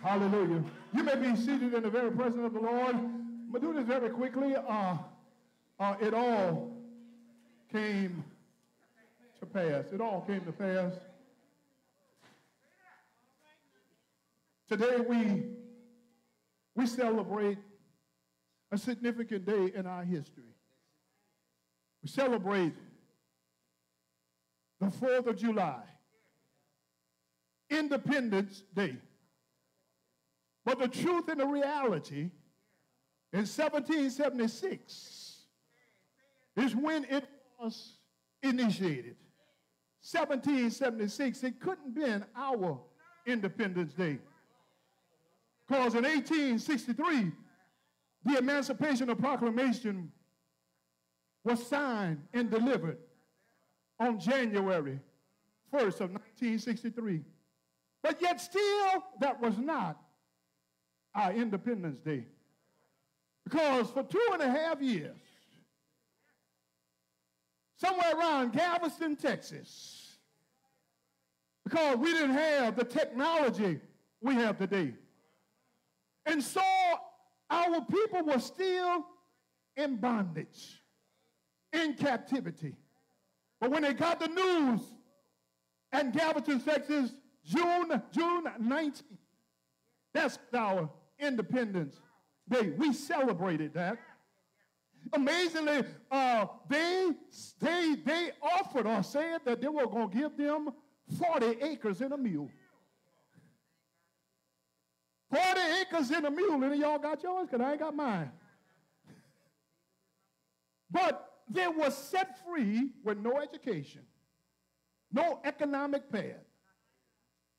Hallelujah. You may be seated in the very presence of the Lord. Going to do this very quickly. Uh, uh, it all came to pass. It all came to pass. Today we, we celebrate a significant day in our history. We celebrate the 4th of July, Independence Day. But the truth and the reality in 1776 is when it was initiated. 1776, it couldn't been our Independence Day. Because in 1863, the Emancipation Proclamation was signed and delivered on January 1st of 1963. But yet still, that was not our Independence Day. Because for two and a half years, somewhere around Galveston, Texas, because we didn't have the technology we have today. And so our people were still in bondage, in captivity. But when they got the news and Galveston, Texas, June, June 19th, that's our Independence Day. We celebrated that. Amazingly, uh, they, they, they offered or said that they were going to give them 40 acres and a mule. 40 acres in a mule. Of y'all got yours? Because I ain't got mine. But they were set free with no education, no economic path.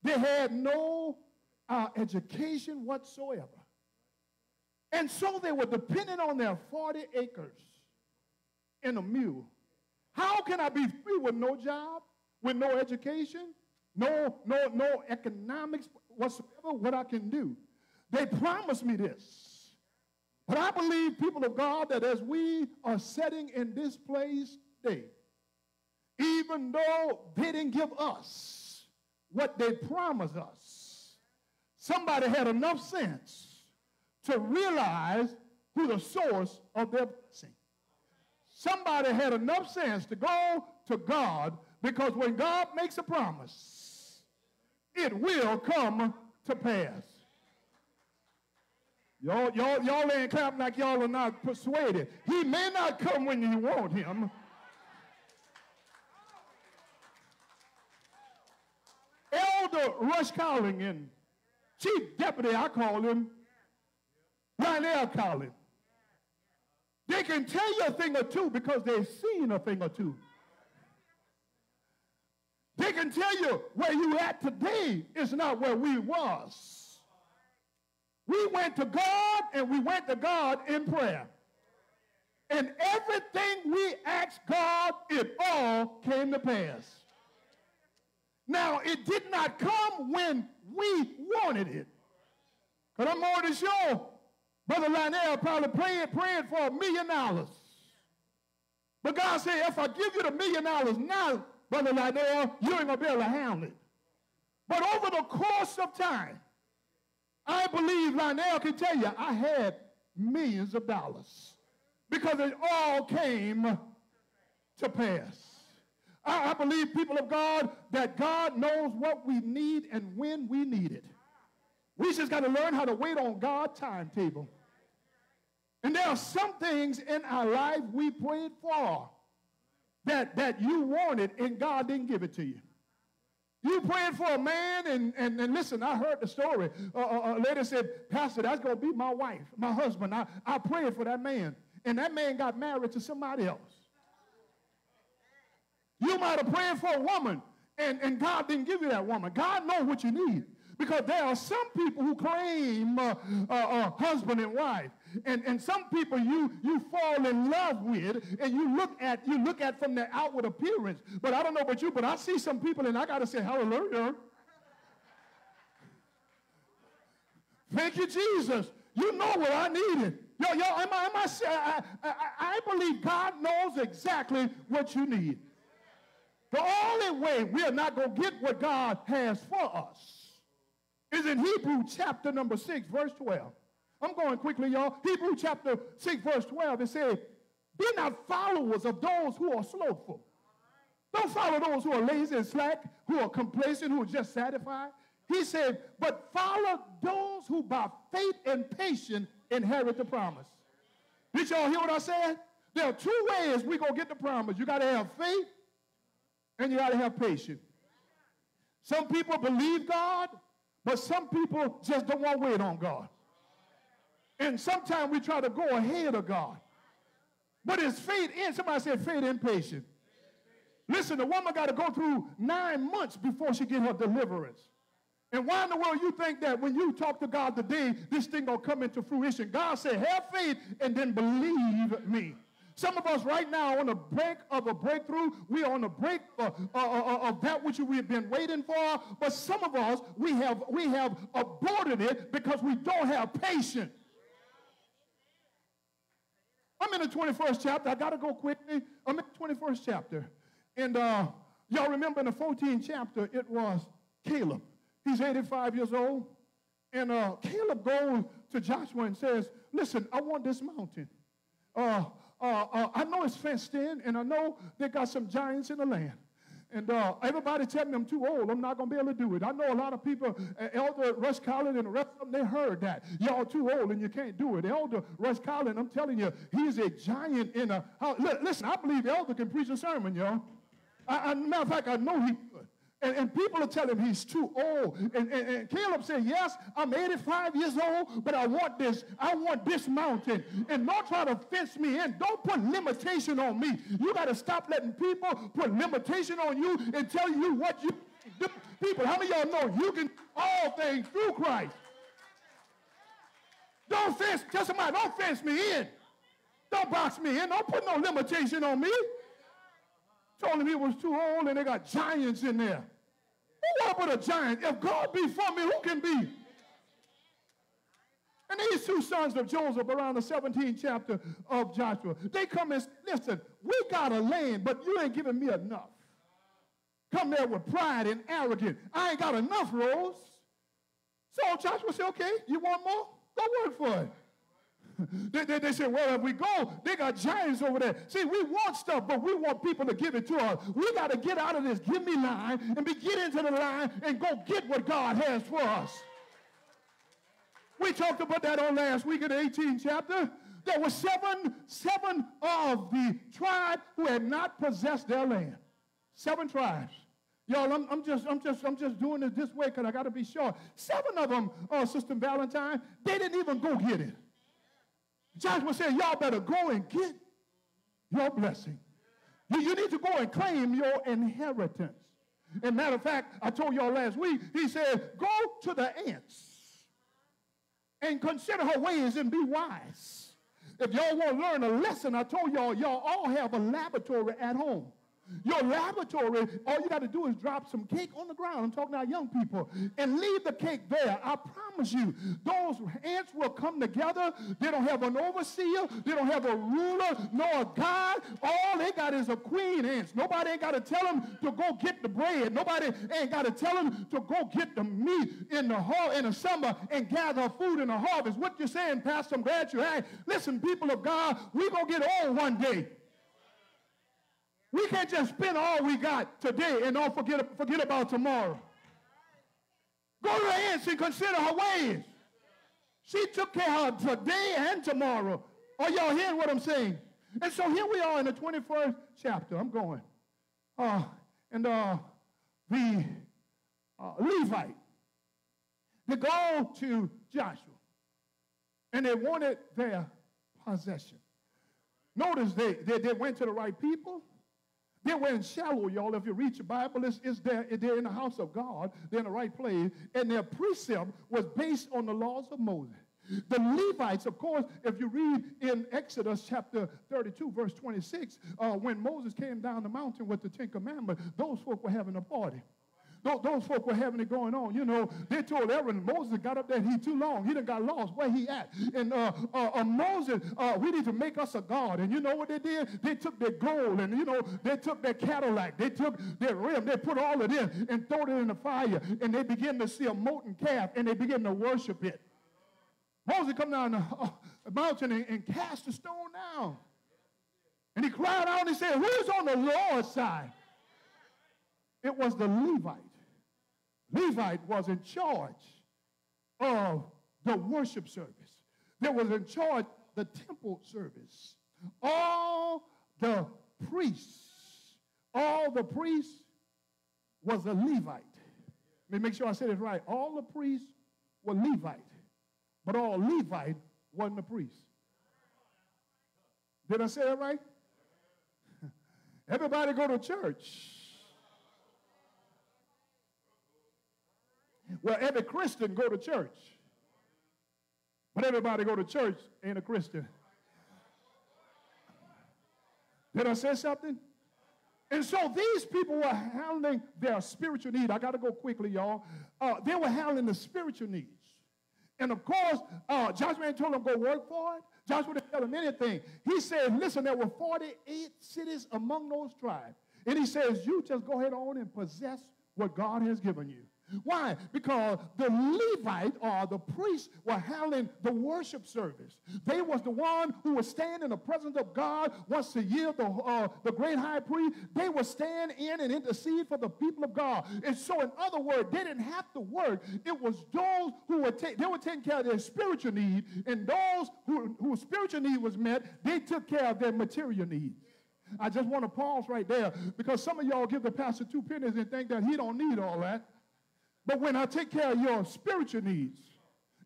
They had no our education whatsoever. And so they were dependent on their 40 acres and a mule. How can I be free with no job, with no education, no, no, no economics whatsoever, what I can do? They promised me this. But I believe, people of God, that as we are sitting in this place today, even though they didn't give us what they promised us, somebody had enough sense to realize who the source of their blessing. Somebody had enough sense to go to God because when God makes a promise, it will come to pass. Y'all, y'all, y'all ain't clapping like y'all are not persuaded. He may not come when you want him. Elder Rush Collins and Chief Deputy, I call him, Lionel Collins. They can tell you a thing or two because they've seen a thing or two. They can tell you where you at today is not where we was. We went to God and we went to God in prayer. And everything we asked God, it all came to pass. Now, it did not come when we wanted it. But I'm more than sure Brother Lionel probably prayed, praying for a million dollars. But God said, if I give you the million dollars now, Brother Lionel, you ain't going to be able to handle it. But over the course of time, I believe Lionel can tell you I had millions of dollars because it all came to pass. I, I believe, people of God, that God knows what we need and when we need it. We just got to learn how to wait on God's timetable. And there are some things in our life we prayed for that, that you wanted and God didn't give it to you. You prayed for a man, and, and, and listen, I heard the story. Uh, uh, a lady said, Pastor, that's going to be my wife, my husband. I, I prayed for that man. And that man got married to somebody else. You might have prayed for a woman, and, and God didn't give you that woman. God knows what you need. Because there are some people who claim uh, uh, uh, husband and wife, and, and some people you, you fall in love with, and you look at you look at from their outward appearance. But I don't know about you, but I see some people, and I got to say hallelujah. Thank you, Jesus. You know what I needed. Yo, yo, am I, am I, I, I, I believe God knows exactly what you need. The only way we're not going to get what God has for us is in Hebrew chapter number 6, verse 12. I'm going quickly, y'all. Hebrew chapter 6, verse 12, it says, Be not followers of those who are slothful. Don't follow those who are lazy and slack, who are complacent, who are just satisfied. He said, But follow those who by faith and patience inherit the promise. Did y'all hear what I said? There are two ways we're going to get the promise. You got to have faith and you got to have patience. Some people believe God, but some people just don't want to wait on God. And sometimes we try to go ahead of God. But it's faith in, somebody said faith and patience. Listen, the woman got to go through nine months before she get her deliverance. And why in the world you think that when you talk to God today, this thing gonna come into fruition? God said, have faith and then believe me. Some of us right now are on the brink of a breakthrough, we are on the brink of, uh, uh, uh, of that which we have been waiting for. But some of us, we have, we have aborted it because we don't have patience. I'm in the 21st chapter. I got to go quickly. I'm in the 21st chapter. And uh, y'all remember in the 14th chapter, it was Caleb. He's 85 years old. And uh, Caleb goes to Joshua and says, Listen, I want this mountain. Uh, uh, uh, I know it's fenced in, and I know they got some giants in the land. And uh, everybody telling me I'm too old. I'm not going to be able to do it. I know a lot of people, uh, Elder Rush Collins and the rest of them, they heard that. Y'all too old and you can't do it. Elder Rush Collins, I'm telling you, he's a giant in a house. Listen, I believe Elder can preach a sermon, y'all. I, I, matter of fact, I know he could. And, and, people are telling him he's too old. And, and, and, Caleb said, Yes, I'm 85 years old, but I want this. I want this mountain. And don't try to fence me in. Don't put limitation on me. You got to stop letting people put limitation on you and tell you what you do. People, how many of y'all know you can all things through Christ? Don't fence, tell somebody, don't fence me in. Don't box me in. Don't put no limitation on me. Told him he was too old and they got giants in there. Who want but a giant? If God be for me, who can be? And these two sons of Joseph, around the 17th chapter of Joshua, they come and listen, we got a land, but you ain't giving me enough. Come there with pride and arrogance. I ain't got enough rolls. So Joshua said, okay, you want more? Go work for it. They, they, they said, well, if we go, they got giants over there. See, we want stuff, but we want people to give it to us. We got to get out of this give me line and be get into the line and go get what God has for us. We talked about that on last week in the 18th chapter. There were seven, seven of the tribe who had not possessed their land. Seven tribes. Y'all, I'm, I'm, just, I'm, just, I'm just doing it this way because I got to be sure. Seven of them, uh, Sister Valentine, they didn't even go get it. Joshua said, y'all better go and get your blessing. You, you need to go and claim your inheritance. And matter of fact, I told y'all last week, he said, go to the ants and consider her ways and be wise. If y'all want to learn a lesson, I told y'all, y'all all have a laboratory at home. Your laboratory, all you got to do is drop some cake on the ground. I'm talking to our young people. And leave the cake there. I promise you, those ants will come together. They don't have an overseer. They don't have a ruler nor a God. All they got is a queen ants. Nobody ain't got to tell them to go get the bread. Nobody ain't got to tell them to go get the meat in the hall in the summer and gather food in the harvest. What you saying, Pastor? I'm glad you asked. Listen, people of God, we going to get old one day. We can't just spend all we got today and don't forget, forget about tomorrow. Go to the ants and consider her ways. She took care of today and tomorrow. Are y'all hearing what I'm saying? And so here we are in the 21st chapter. I'm going. Uh, and uh, the uh, Levite, they go to Joshua, and they wanted their possession. Notice they, they, they went to the right people. They were in Shiloh, y'all. If you read your Bible, it's, it's there, they're in the house of God. They're in the right place. And their precept was based on the laws of Moses. The Levites, of course, if you read in Exodus chapter 32, verse 26, uh, when Moses came down the mountain with the Ten Commandments, those folk were having a party. Those, those folk were having it going on. You know, they told Aaron, Moses got up there, he too long. He done got lost. Where he at? And uh, uh, uh, Moses, uh, we need to make us a god. And you know what they did? They took their gold and, you know, they took their Cadillac. They took their rim. They put all of this and threw it in the fire. And they began to see a molten calf and they began to worship it. Moses come down the uh, mountain and, and cast the stone down. And he cried out and he said, who's on the Lord's side? It was the Levite. Levite was in charge of the worship service. There was in charge the temple service. All the priests, all the priests was a Levite. Let me make sure I said it right. All the priests were Levite, but all Levite wasn't a priest. Did I say that right? Everybody go to church. Well, every Christian go to church. But everybody go to church ain't a Christian. Did I say something? And so these people were handling their spiritual need. I got to go quickly, y'all. Uh, they were handling the spiritual needs. And of course, uh, Joshua told them go work for it. Joshua didn't tell them anything. He said, listen, there were 48 cities among those tribes. And he says, you just go ahead on and possess what God has given you. Why? Because the Levite or the priest were handling the worship service. They was the one who would stand in the presence of God once a year, the, uh, the great high priest. They would stand in and intercede for the people of God. And so, in other words, they didn't have to work. It was those who were, ta- they were taking care of their spiritual need, and those who, whose spiritual need was met, they took care of their material need. I just want to pause right there because some of y'all give the pastor two pennies and think that he don't need all that. But when I take care of your spiritual needs,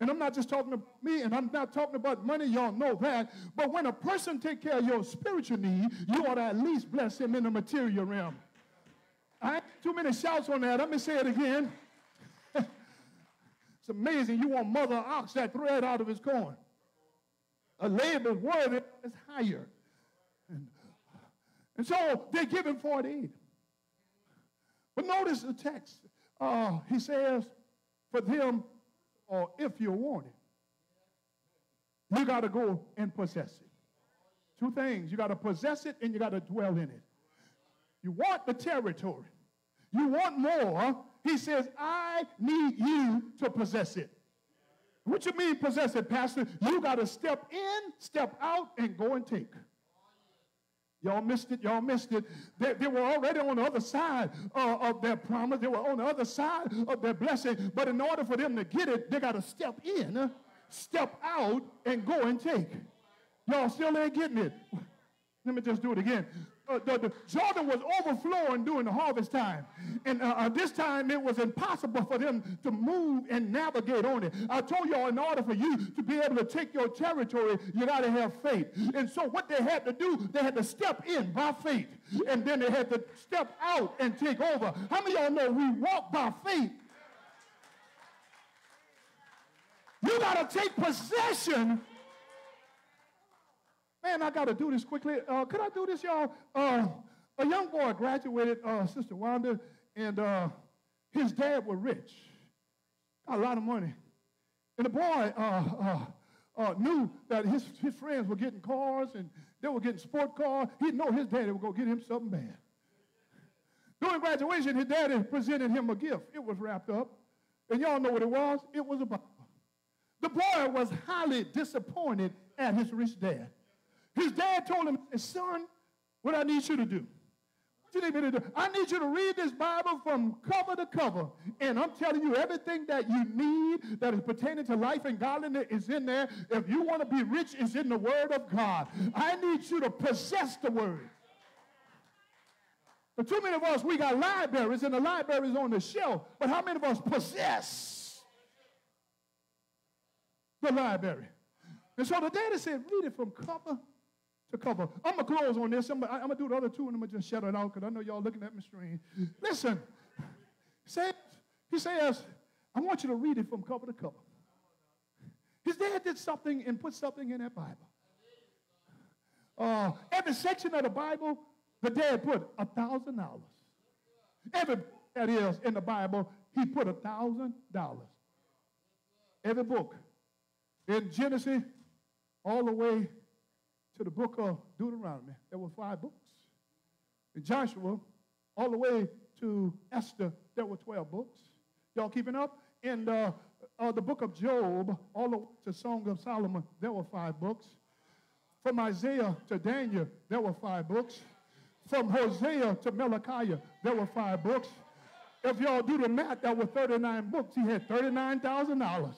and I'm not just talking to me, and I'm not talking about money, y'all know that. But when a person take care of your spiritual need, you ought to at least bless him in the material realm. I ain't too many shouts on that. Let me say it again. it's amazing. You want mother ox that thread out of his corn. A labor worthy is higher. And, and so they give him 48. But notice the text. Uh, he says, for them, or if you want it, you got to go and possess it. Two things. You got to possess it and you got to dwell in it. You want the territory. You want more. He says, I need you to possess it. What you mean possess it, Pastor? You got to step in, step out, and go and take. Y'all missed it. Y'all missed it. They, they were already on the other side uh, of their promise. They were on the other side of their blessing. But in order for them to get it, they got to step in, step out, and go and take. Y'all still ain't getting it. Let me just do it again uh, the, the, Jordan was overflowing during the harvest time. And uh, uh, this time it was impossible for them to move and navigate on it. I told y'all, in order for you to be able to take your territory, you got to have faith. And so what they had to do, they had to step in by faith. And then they had to step out and take over. How many y'all know we walk by faith? You got to take possession Man, I got to do this quickly. Uh, could I do this, y'all? Uh, a young boy graduated, uh, Sister Wanda, and uh, his dad was rich. Got a lot of money. And the boy uh, uh, knew that his, his friends were getting cars and they were getting sport cars. He know his daddy would go get him something bad. During graduation, his daddy presented him a gift. It was wrapped up. And y'all know what it was? It was a Bible. The boy was highly disappointed at his rich dad. His dad told him, son, what I need you to do. What you need me to do? I need you to read this Bible from cover to cover. And I'm telling you, everything that you need that is pertaining to life and godliness is in there. If you want to be rich, it's in the Word of God. I need you to possess the Word. But too many of us, we got libraries, and the libraries on the shelf. But how many of us possess the library? And so the daddy said, read it from cover to cover. I'm going to close on this. I'm going to do the other two and I'm going to just shut it out because I know y'all looking at me strange. Listen, says, he says, I want you to read it from cover to cover. His dad did something and put something in that Bible. Uh, every section of the Bible, the dad put a thousand dollars. Every that is in the Bible, he put a thousand dollars. Every book. In Genesis, all the way to the book of Deuteronomy. There were five books. In Joshua, all the way to Esther, there were 12 books. Y'all keeping up? In the, uh, the book of Job, all the way to Song of Solomon, there were five books. From Isaiah to Daniel, there were five books. From Hosea to Malachi, there were five books. If y'all do the math, there were 39 books. He had $39,000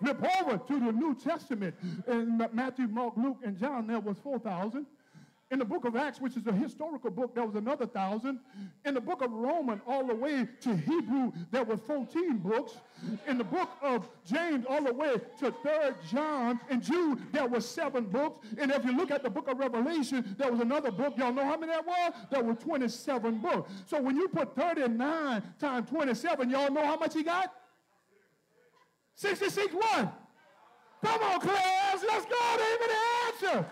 flip over to the New Testament in Matthew, Mark, Luke, and John, there was 4,000. In the book of Acts, which is a historical book, there was another thousand. In the book of Romans, all the way to Hebrew, there were 14 books. In the book of James, all the way to 3rd John and Jude, there were seven books. And if you look at the book of Revelation, there was another book. Y'all know how many that was? There were 27 books. So when you put 39 times 27, y'all know how much he got? 66 what? Come on, class. Let's go. They even answer.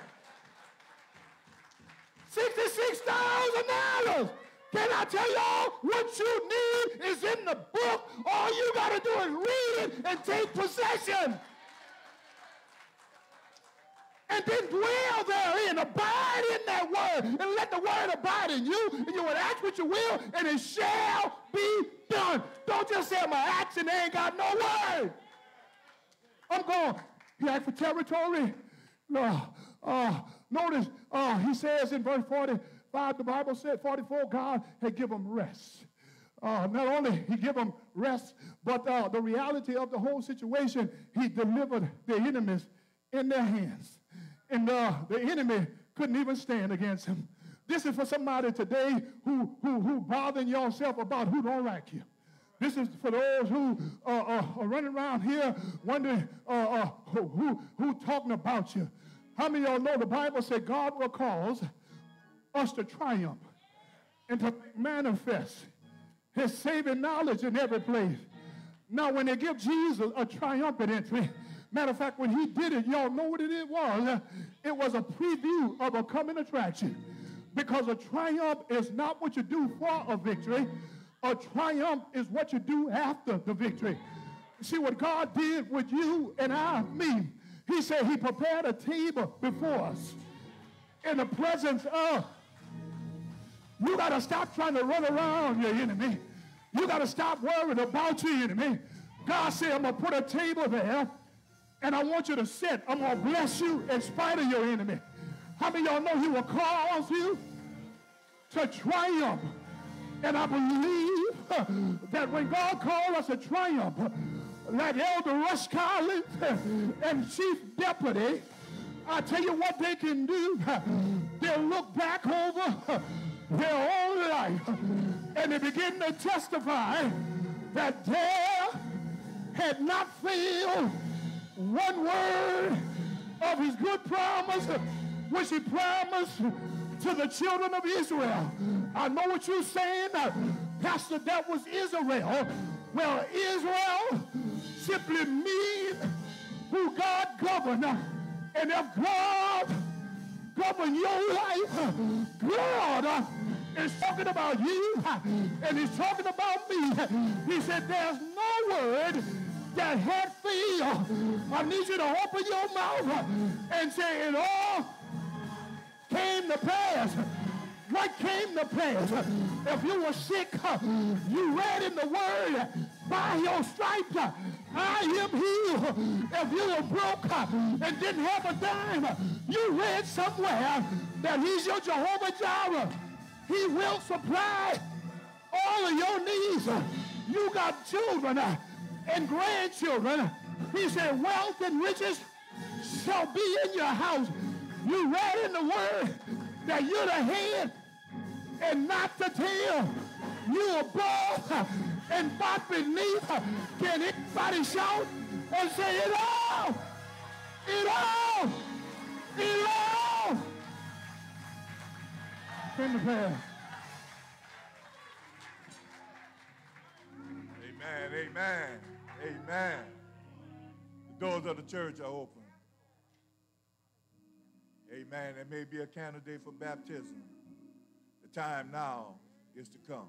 $66,000. Can I tell y'all what you need is in the book? All you got to do is read it and take possession. And then dwell therein, abide in that word, and let the word abide in you, and you will ask what you will, and it shall be done. Don't just say, and they ain't got no word. I'm going. He asked for territory. No. Uh, notice uh, he says in verse 45, the Bible said 44, God had given them rest. Uh, not only he give them rest, but uh, the reality of the whole situation, he delivered the enemies in their hands. And uh, the enemy couldn't even stand against him. This is for somebody today who, who, who bothering yourself about who don't like you. This is for those who uh, uh, are running around here wondering uh, uh, who, who, talking about you. How many of y'all know the Bible said God will cause us to triumph? and to manifest his saving knowledge in every place. Now, when they give Jesus a triumphant entry, matter of fact, when he did it, y'all know what it was? It was a preview of a coming attraction. Because a triumph is not what you do for a victory, a triumph is what you do after the victory. See what God did with you and I, me. He said he prepared a table before us in the presence of. You got to stop trying to run around your enemy. You got to stop worrying about your enemy. God said, I'm going to put a table there and I want you to sit. I'm going to bless you in spite of your enemy. How many of y'all know he will cause you to triumph? And I believe that when God called us to triumph, like Elder Rush Collins and Chief Deputy, I tell you what they can do. They'll look back over their own life and they begin to testify that there had not failed one word of his good promise which he promised to the children of Israel. I know what you're saying, uh, Pastor, that was Israel. Well, Israel simply means who God governed. Uh, and if God govern your life, God uh, is talking about you and he's talking about me. He said there's no word that had failed. I need you to open your mouth and say it all came to pass. What came to pass? If you were sick, you read in the word, by your stripes, I am healed. If you were broke and didn't have a dime, you read somewhere that he's your Jehovah Jireh. He will supply all of your needs. You got children uh, and grandchildren. He said, wealth and riches shall be in your house. You read in the word that you're the head and not the tail. You are above and not beneath. Can anybody shout and say it all? It all! It all! From the. Amen, amen, amen. The doors of the church are open. Amen. There may be a candidate for baptism. The time now is to come.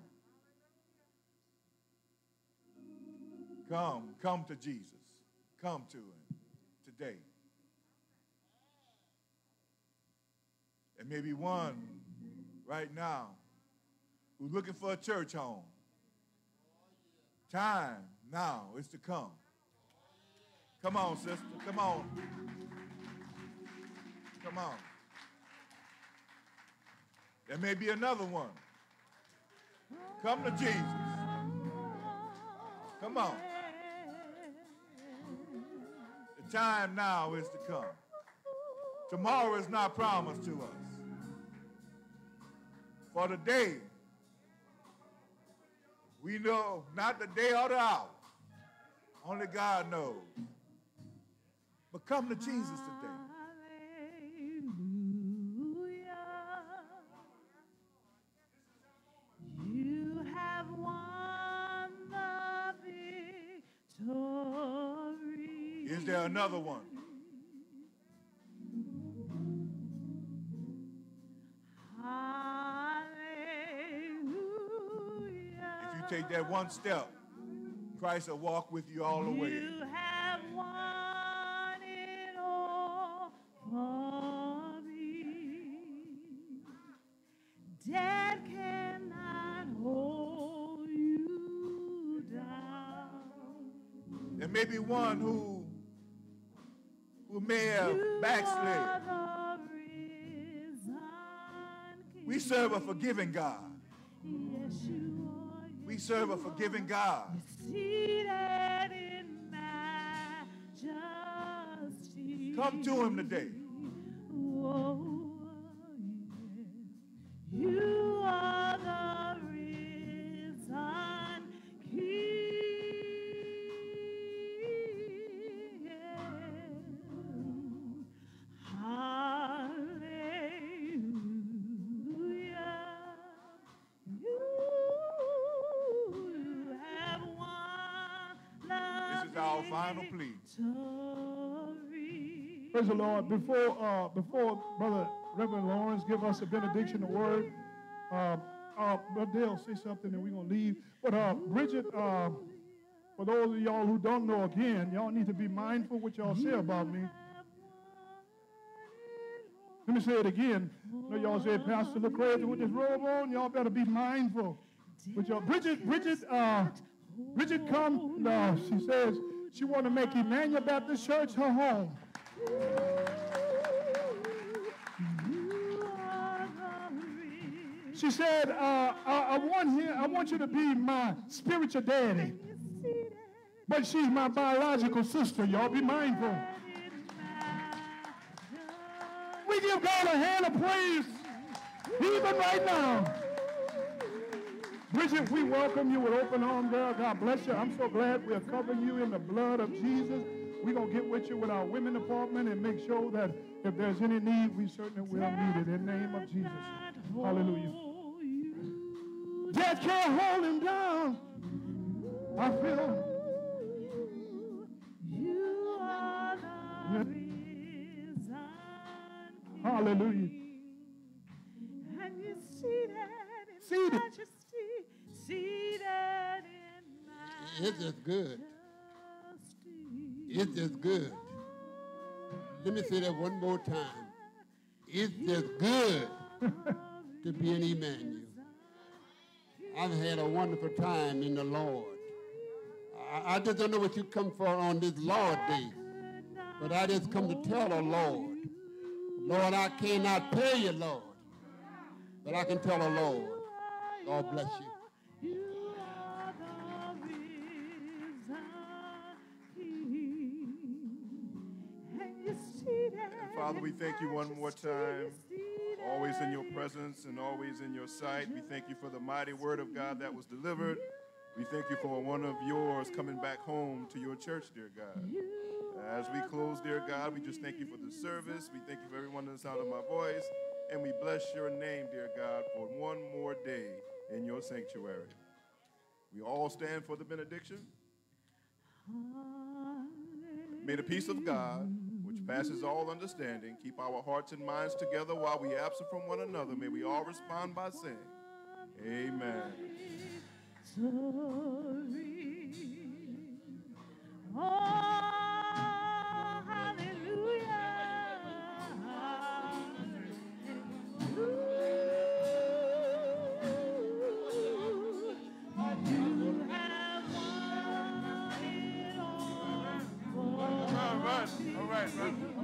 Come, come to Jesus. Come to him today. And maybe one right now who's looking for a church home. Time now is to come. Come on, sister. Come on. Come on. There may be another one. Come to Jesus. Come on. The time now is to come. Tomorrow is not promised to us. For the day, we know not the day or the hour. Only God knows. But come to Jesus today. There another one? Hallelujah. If you take that one step, Christ will walk with you all the way. You have won it all for me. Death cannot hold you down. There may be one who, who may have backslid. are the risen We serve a forgiving God. Yes, you are. We serve a forgiving God. Seated in majesty. Come to him today. Lord. Before, uh, before Brother Reverend Lawrence give us a benediction, a word, uh, uh, Dale say something and we're going to leave. But uh, Bridget, uh, for those of y'all who don't know again, y'all need to be mindful what y'all say about me. Let me say it again. I know y'all said Pastor look crazy with his robe on. Y'all better be mindful. But y'all. Bridget, Bridget, uh, Bridget come, No, she says she want to make Emmanuel Baptist Church her home. She said, uh, I, I, want him, I want you to be my spiritual daddy. But she's my biological sister. Y'all be mindful. We give God a hand of praise even right now. Bridget, we welcome you with open arms, girl. God bless you. I'm so glad we're covering you in the blood of Jesus. We're going to get with you with our women department and make sure that if there's any need, we certainly will meet it in the name of Jesus. Hallelujah. Death can't hold him down. I feel. You are the risen Hallelujah. And you seated in Seated. majesty, seated in It's just good. It's just good. Let me say that one more time. It's just good to be an Emmanuel. I've had a wonderful time in the Lord. I, I just don't know what you come for on this Lord Day, but I just come to tell the Lord, Lord, I cannot pay you, Lord, but I can tell the Lord, God bless you. Father, we thank you one more time. Always in your presence and always in your sight. We thank you for the mighty word of God that was delivered. We thank you for one of yours coming back home to your church, dear God. As we close, dear God, we just thank you for the service. We thank you for everyone in the sound of my voice. And we bless your name, dear God, for one more day in your sanctuary. We all stand for the benediction. May the peace of God, passes all understanding, keep our hearts and minds together while we absent from one another. May we all respond by saying, Amen. Oh, right, right.